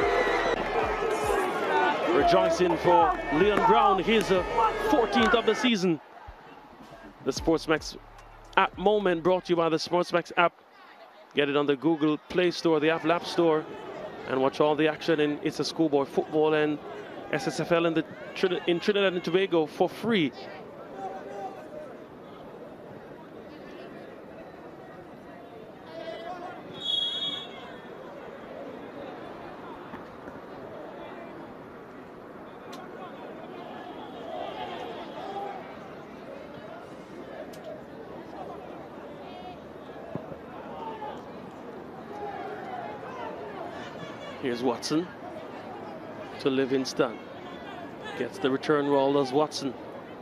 S2: Rejoicing for Leon Brown, his uh, 14th of the season. The Sportsmax app moment brought to you by the Sportsmax app. Get it on the Google Play Store, the Apple App Store, and watch all the action in ISSA Schoolboy Football and SSFL in, the, in Trinidad and Tobago for free. Here's Watson to Livingston. Gets the return roll as Watson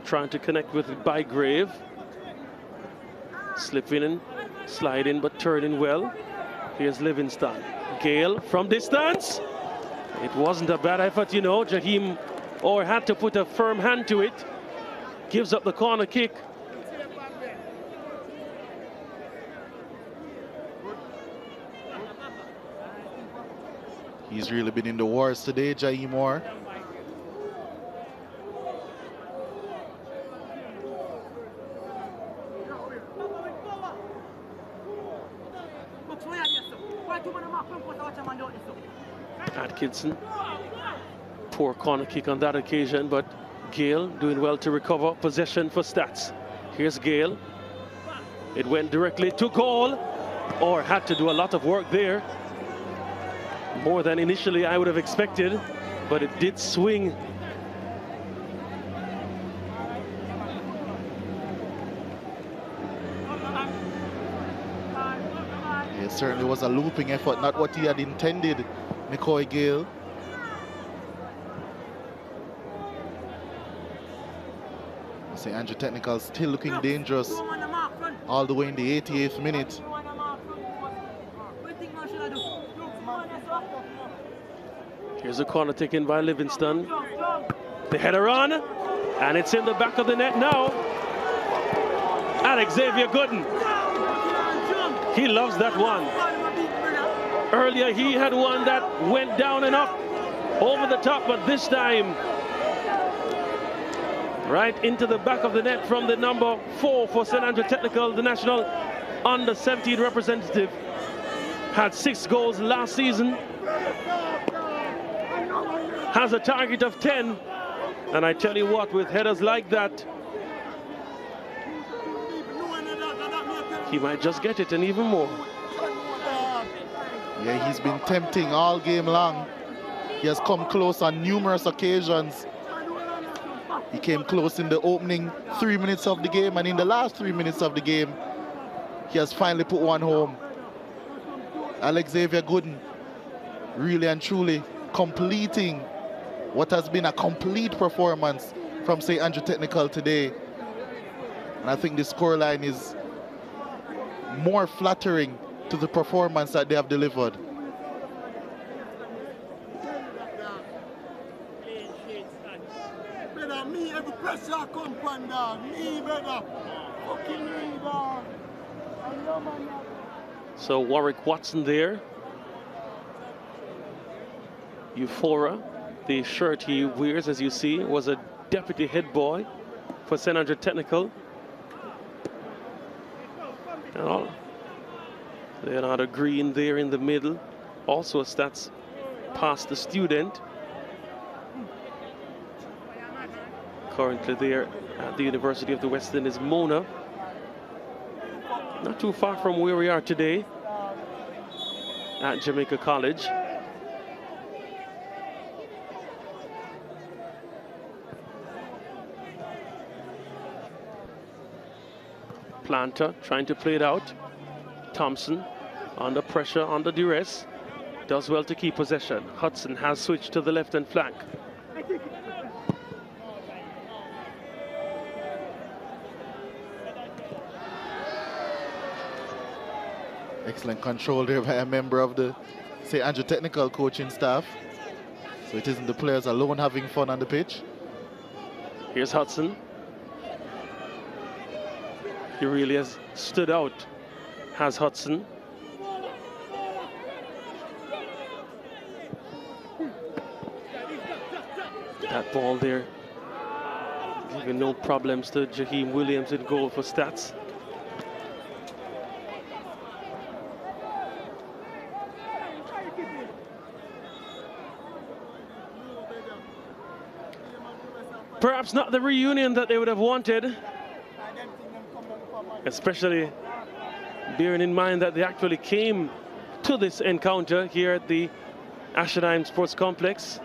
S2: trying to connect with Bygrave. Slipping in, sliding but turning well. Here's Livingston. Gale from distance. It wasn't a bad effort, you know. Jaheim Orr had to put a firm hand to it. Gives up the corner kick.
S3: He's really been in the wars today, Jaheim Orr.
S2: Atkinson. Poor corner kick on that occasion, but Gale doing well to recover possession for STATHS. Here's Gale. It went directly to goal, Orr had to do a lot of work there more than initially I would have expected, but it did swing.
S3: It certainly was a looping effort, not what he had intended, Nicoy Gale. St. Andrew Technical still looking dangerous all the way in the 88th minute.
S2: A corner taken by Livingston. The header on, and it's in the back of the net now. Alex Xavier Gooden. He loves that one. Earlier he had one that went down and up over the top, but this time right into the back of the net from the number four for St. Andrew Technical, the national under 17 representative. Had six goals last season has a target of 10. And I tell you what, with headers like that, he might just get it and even more.
S3: Yeah, he's been tempting all game long. He has come close on numerous occasions. He came close in the opening three minutes of the game, and in the last three minutes of the game, he has finally put one home. Alex Xavier Gooden, really and truly completing what has been a complete performance from St. Andrew Technical today. And I think the scoreline is more flattering to the performance that they have delivered.
S2: So Warwick Watson there. Euphora the shirt he wears, as you see, was a deputy head boy for St. Andrew Technical. And Leonardo Green there in the middle, also a STATHS past the student. Currently there at the University of the West Indies is Mona. Not too far from where we are today at Jamaica College. Planta trying to play it out. Thompson under pressure, under duress. Does well to keep possession. Hudson has switched to the left-hand flank.
S3: Excellent control there by a member of the St. Andrew technical coaching staff. So it isn't the players alone having fun on the pitch.
S2: Here's Hudson. He really has stood out, has Hudson. That ball there, giving no problems to Jaheim Williams in goal for STATHS. Perhaps not the reunion that they would have wanted, especially bearing in mind that they actually came to this encounter here at the Ashenheim Sports Complex.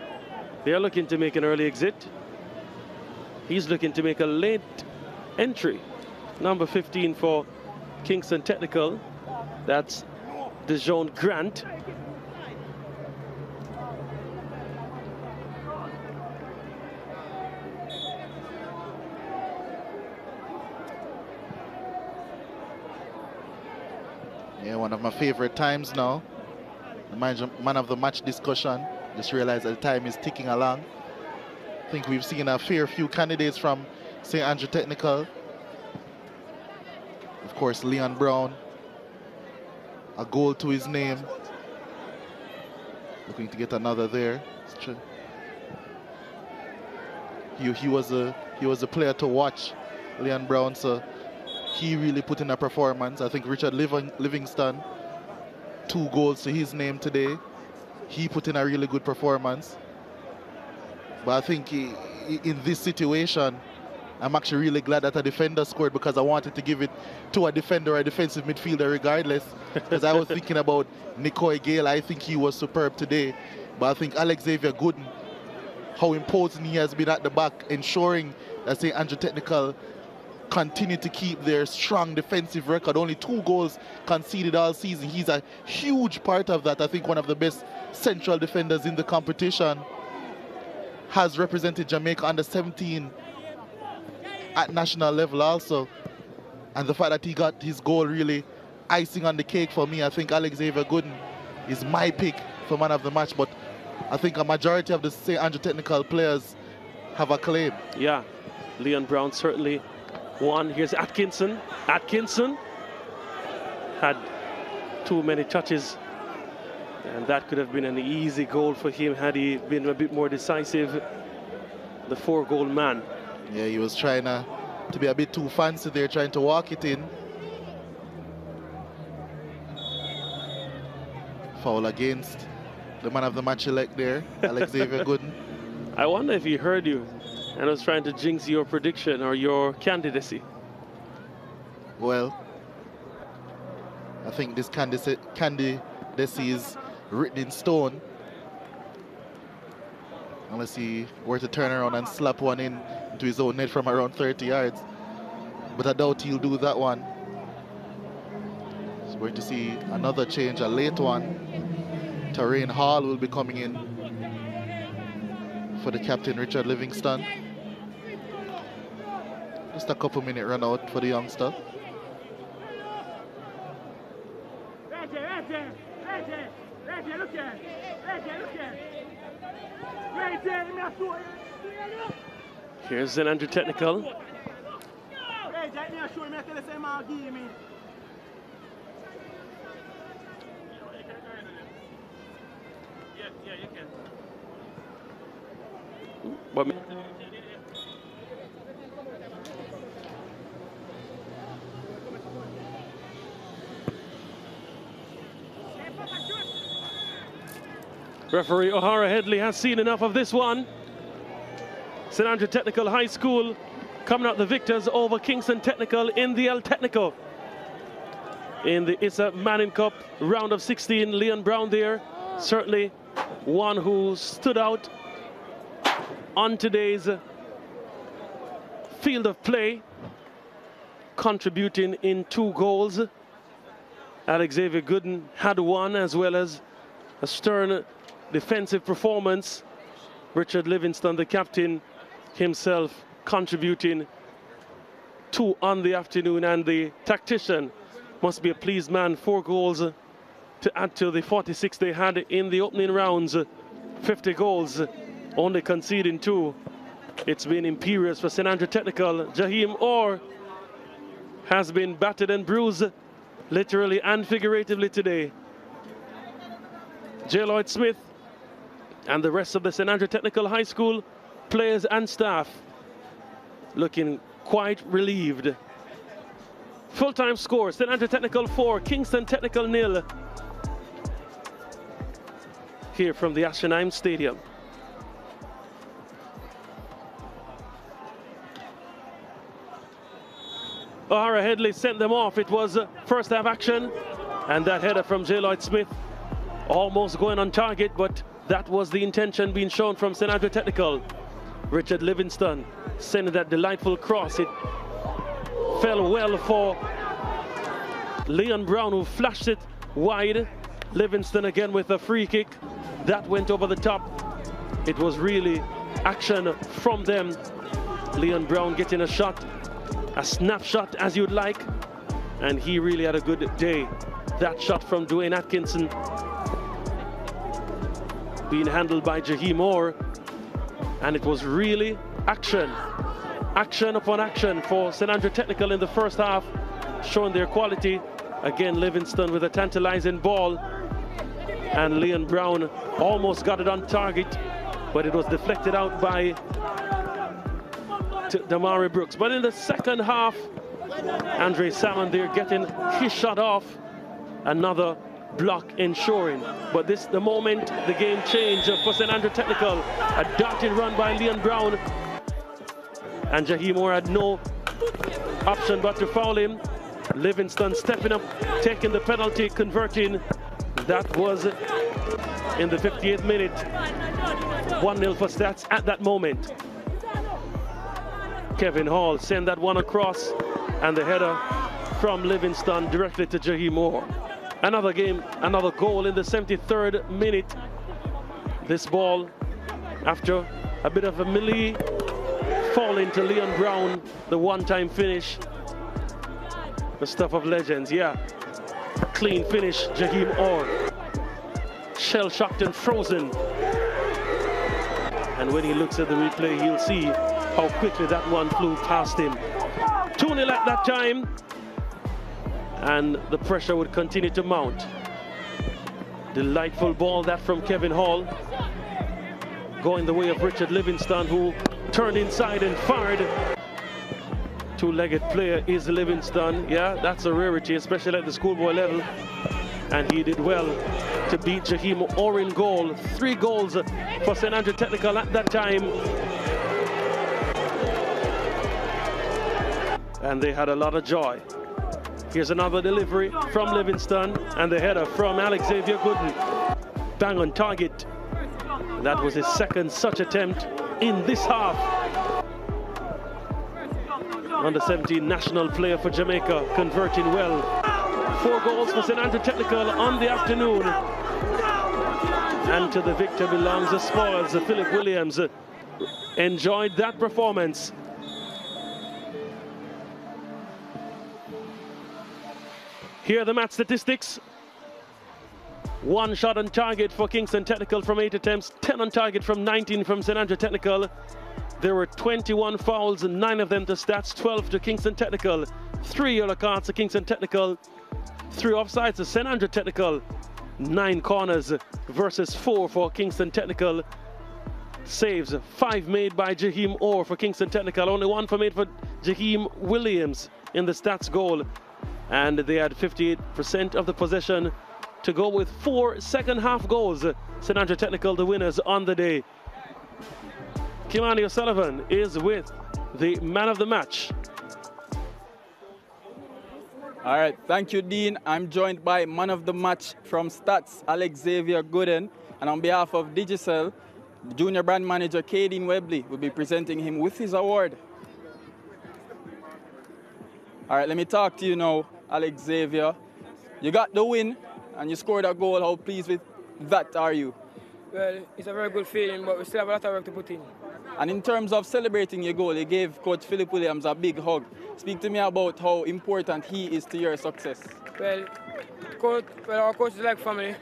S2: They're looking to make an early exit. He's looking to make a late entry. Number 15 for Kingston Technical. That's Dejon Grant.
S3: One of my favorite times now. The man, of the match discussion. Just realized that the time is ticking along. I think we've seen a fair few candidates from St. Andrew Technical. Of course, Leon Brown. A goal to his name. Looking to get another there. He, he was a he was a player to watch, Leon Brown. So he really put in a performance. I think Richard Livingston, two goals to his name today. He put in a really good performance. But I think he, in this situation, I'm actually really glad that a defender scored because I wanted to give it to a defender or a defensive midfielder regardless. Because I was thinking about Nicoy Gale. I think he was superb today. But I think Alex Xavier Gooden, how important he has been at the back, ensuring that St. Andrew Technical continue to keep their strong defensive record. Only two goals conceded all season. He's a huge part of that. I think one of the best central defenders in the competition. Has represented Jamaica under 17 at national level also. And the fact that he got his goal really icing on the cake for me. I think Alex Xavier Gooden is my pick for man of the match. But I think a majority of the St. Andrew technical players have a claim.
S2: Yeah, Leon Brown certainly one. Here's Atkinson. Atkinson had too many touches. And that could have been an easy goal for him had he been a bit more decisive. The four goal man.
S3: Yeah, he was trying to, to be a bit too fancy there, trying to walk it in. Foul against the man of the match elect there, Alex Xavier Gooden.
S2: I wonder if he heard you and I was trying to jinx your prediction or your candidacy?
S3: Well, I think this candidacy, is written in stone. Unless he were to turn around and slap one in to his own net from around 30 yards. But I doubt he'll do that one. So we're going to see another change, a late one. Terrain Hall will be coming in for the captain, Richard Livingston. Just a couple minute run out for the youngster.
S2: Here's an under technical. Referee O'Hara Headley has seen enough of this one. St Andrew Technical High School coming out the victors over Kingston Technical in the El Technico. In the ISSA Manning Cup round of 16, Leon Brown there, certainly one who stood out on today's field of play, contributing in two goals. Alex Xavier Gooden had one as well as a stern defensive performance. Richard Livingston, the captain himself, contributing two on the afternoon, and the tactician, must be a pleased man. Four goals to add to the 46 they had in the opening rounds. 50 goals, only conceding two. It's been imperious for St. Andrew Technical. Jaheim Orr has been battered and bruised, literally and figuratively today. J. Lloyd Smith and the rest of the St. Andrew Technical High School players and staff looking quite relieved. Full-time score, St. Andrew Technical 4, Kingston Technical nil. Here from the Ashenheim Stadium. O'Hara Headley sent them off. It was uh, first half action. And that header from J. Lloyd Smith almost going on target, but that was the intention being shown from St. Andrew Technical. Richard Livingston sending that delightful cross. It fell well for Leon Brown, who flashed it wide. Livingston again with a free kick. That went over the top. It was really action from them. Leon Brown getting a shot, a snapshot as you'd like. And he really had a good day. That shot from Dwayne Atkinson being handled by Jaheim Orr. And it was really action, action upon action for St. Andrew Technical in the first half, showing their quality. Again, Livingston with a tantalizing ball. And Leon Brown almost got it on target, but it was deflected out by Damari Brooks. But in the second half, Andre Salmon there getting his shot off. Another block ensuring. But this the moment the game changed for St. Andrew Technical. A darting run by Leon Brown. And Moore had no option but to foul him. Livingston stepping up, taking the penalty, converting. That was in the 58th minute. 1-0 for STATHS at that moment. Kevin Hall Send that one across and the header from Livingston directly to Jaheim Orr. Another game, another goal in the 73rd minute. This ball, after a bit of a melee, falling to Leon Brown, the one-time finish. The stuff of legends, yeah. Clean finish, Jaheim Orr. Shell-shocked and frozen. And when he looks at the replay, he'll see how quickly that one flew past him. 2-0 at that time and the pressure would continue to mount. Delightful ball that from Kevin Hall. Going the way of Richard Livingston who turned inside and fired. Two-legged player is Livingston. Yeah, that's a rarity, especially at the schoolboy level. And he did well to beat Jaheim Orr in goal. Three goals for St. Andrew Technical at that time. And they had a lot of joy. Here's another delivery from Livingston and the header from Alex Xavier Gooden. Bang on target. That was his second such attempt in this half. Under 17 national player for Jamaica, converting well. Four goals for St. Andrew Technical on the afternoon. And to the victor belongs the spoils. Philip Williams enjoyed that performance. Here are the match statistics. One shot on target for Kingston Technical from eight attempts, 10 on target from 19 from St. Andrew Technical. There were 21 fouls, nine of them to STATHS, 12 to Kingston Technical, three yellow cards to Kingston Technical, three offsides to St. Andrew Technical, nine corners versus four for Kingston Technical. Saves, five made by Jaheim Orr for Kingston Technical, only one for made for Jaheim Williams in the STATHS goal and they had 58% of the possession to go with four second half goals. St. Andrew Technical, the winners on the day. Kimani O'Sullivan is with the man of the match.
S5: All right, thank you, Dean. I'm joined by man of the match from STATHS, Alex Xavier Gooden. And on behalf of Digicel, junior brand manager Kaden Webley will be presenting him with his award. All right, let me talk to you now Alex Xavier. You got the win and you scored a goal. How pleased with that are you?
S6: Well, it's a very good feeling, but we still have a lot of work to put in.
S5: And in terms of celebrating your goal, you gave Coach Philip Williams a big hug. Speak to me about how important he is to your success.
S6: Well, coach, well our coach is like family,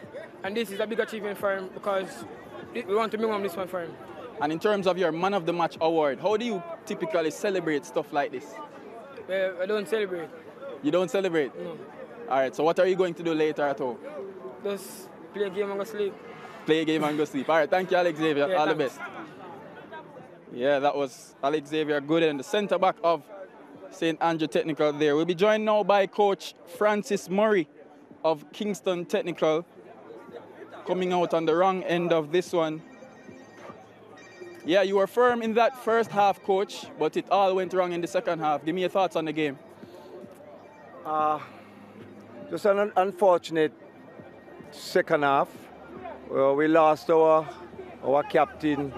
S6: and this is a big achievement for him because we want to bring home this one for him.
S5: And in terms of your Man of the Match award, how do you typically celebrate stuff like this?
S6: Well, I don't celebrate.
S5: You don't celebrate?
S6: No.
S5: All right, so what are you going to do later at home?
S6: Just play a game and go sleep.
S5: Play a game and go sleep. All right, thank you, Alex Xavier.
S6: Yeah,
S5: All
S6: thanks.
S5: the best. Yeah, that was Alex Xavier Gooden, the centre back of St. Andrew Technical there. We'll be joined now by Coach Francis Murray of Kingston Technical, coming out on the wrong end of this one. Yeah, you were firm in that first half, Coach, but it all went wrong in the second half. Give me your thoughts on the game.
S7: Uh, just an un- unfortunate second half. Well, we lost our our captain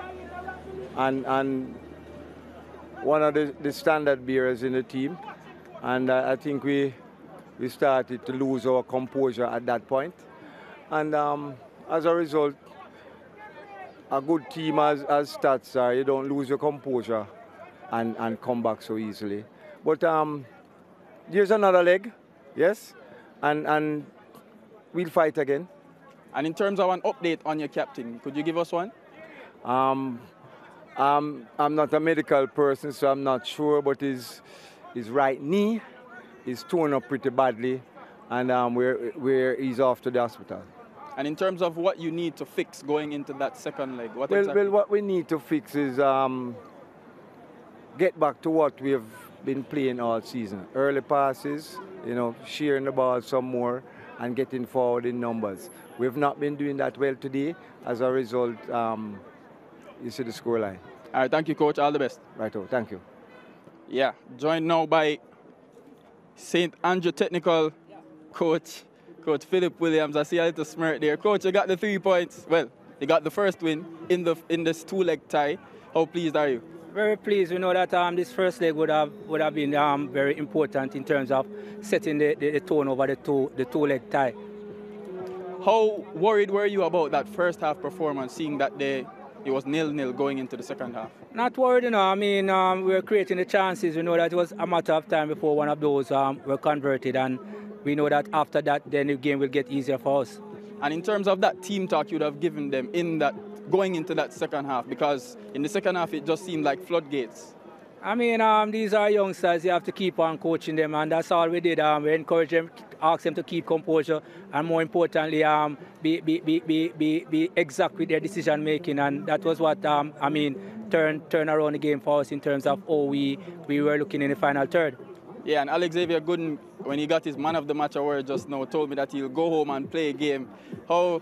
S7: and and one of the, the standard bearers in the team, and uh, I think we we started to lose our composure at that point, and um, as a result, a good team as, as STATHS are, you don't lose your composure and, and come back so easily. But um, here's another leg, yes, and and we'll fight again.
S5: And in terms of an update on your captain, could you give us one?
S7: Um, um, I'm not a medical person, so I'm not sure, but his his right knee is torn up pretty badly, and um, we're, we're, he's off to the hospital.
S5: And in terms of what you need to fix going into that second leg, what
S7: Well,
S5: exactly?
S7: well, what we need to fix is um, get back to what we have been playing all season. Early passes, you know, sharing the ball some more, and getting forward in numbers. We've not been doing that well today. As a result, um, you see the scoreline.
S5: All right, thank you, coach. All the best.
S7: Right, oh, thank you.
S5: Yeah, joined now by St. Andrew Technical coach, Coach Philip Williams. I see a little smirk there. Coach, you got the three points. Well, you got the first win in the in this two-leg tie. How pleased are you?
S6: Very pleased. We know that um, this first leg would have would have been um, very important in terms of setting the, the, the tone over the two the two leg tie.
S5: How worried were you about that first half performance, seeing that they it was nil-nil going into the second half?
S6: Not worried, you know. I mean, um, we were creating the chances. We know that it was a matter of time before one of those um, were converted, and we know that after that, then the game will get easier for us.
S5: And in terms of that team talk you'd have given them in that going into that second half, because in the second half it just seemed like floodgates.
S6: I mean, um, these are youngsters. You have to keep on coaching them, and that's all we did. Um, we encourage them, ask them to keep composure, and more importantly, um, be, be, be, be, be, exact with their decision making. And that was what um, I mean, turn turn around the game for us in terms of how we we were looking in the final third.
S5: Yeah, and Alex Xavier Gooden, when he got his man of the match award just now, told me that he'll go home and play a game. How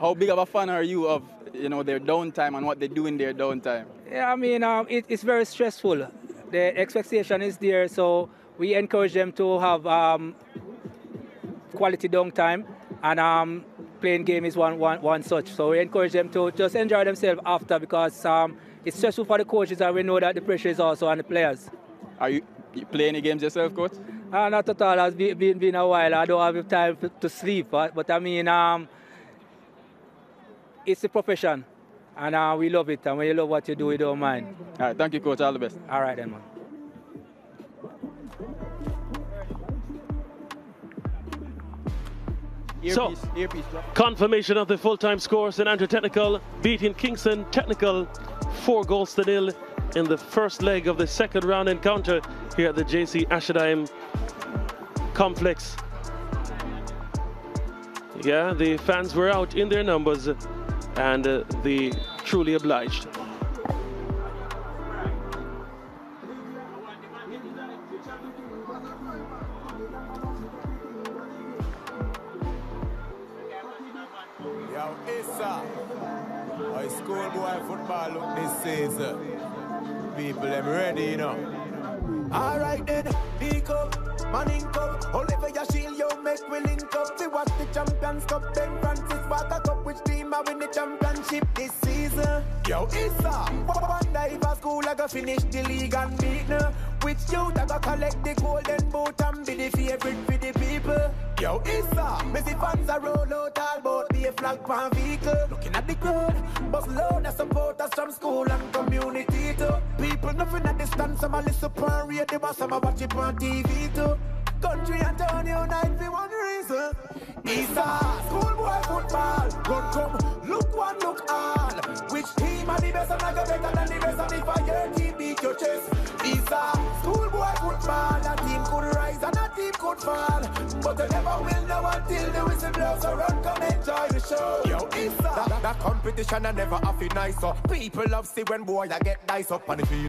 S5: how big of a fan are you of you know their downtime and what they do in their downtime?
S6: Yeah, I mean, um, it, it's very stressful. The expectation is there, so we encourage them to have um, quality downtime, and um, playing game is one, one, one such. So we encourage them to just enjoy themselves after because um, it's stressful for the coaches, and we know that the pressure is also on the players.
S5: Are you, you play any games yourself, coach?
S6: Uh, not at all. It's been, been, been a while. I don't have time to, to sleep, but, but I mean, um, it's a profession, and uh, we love it. And when you love what you do, you don't mind.
S5: All right, thank you, coach. All the best.
S6: All right, then, man.
S2: So-
S5: Earpiece, earpiece drop.
S2: Confirmation of the full-time score. St Andrew Technical beating Kingston Technical four goals to nil in the first leg of the second round encounter here at the JC Ashenheim complex. Yeah, the fans were out in their numbers and uh, the truly obliged.
S1: Yo, ISSA. High school boy football this season. People them ready, you know. Alright then, pick up, manning cup. Olivier shield, yo, make we link up. We watch the Champions Cup, Ben Francis Walker Cup. Which team are win the championship this season? Yo, ISSA. Wonder if a school I go finish the league and beat now. Which youth I go collect the golden boot and be the favorite for the people? Yo, ISSA, Messi fans are roll out all boat, be a flag pan vehicle. Looking at the crowd, bus load of supporters from school and community too. People nothing at distance, I'm a listen pan radio, but some a watch it on TV too. Country and town unite for one reason. ISSA, schoolboy football, run come, look one, look all. Which team are the best and I go better than the rest, and if I your team beat your chest. ISSA, schoolboy football, a team could rise and a team could fall. But they never will know until the whistle blows, so run, come enjoy the show. Yo, ISSA, that, that competition I never have it nice, so people love see when boy I get nice up on the field.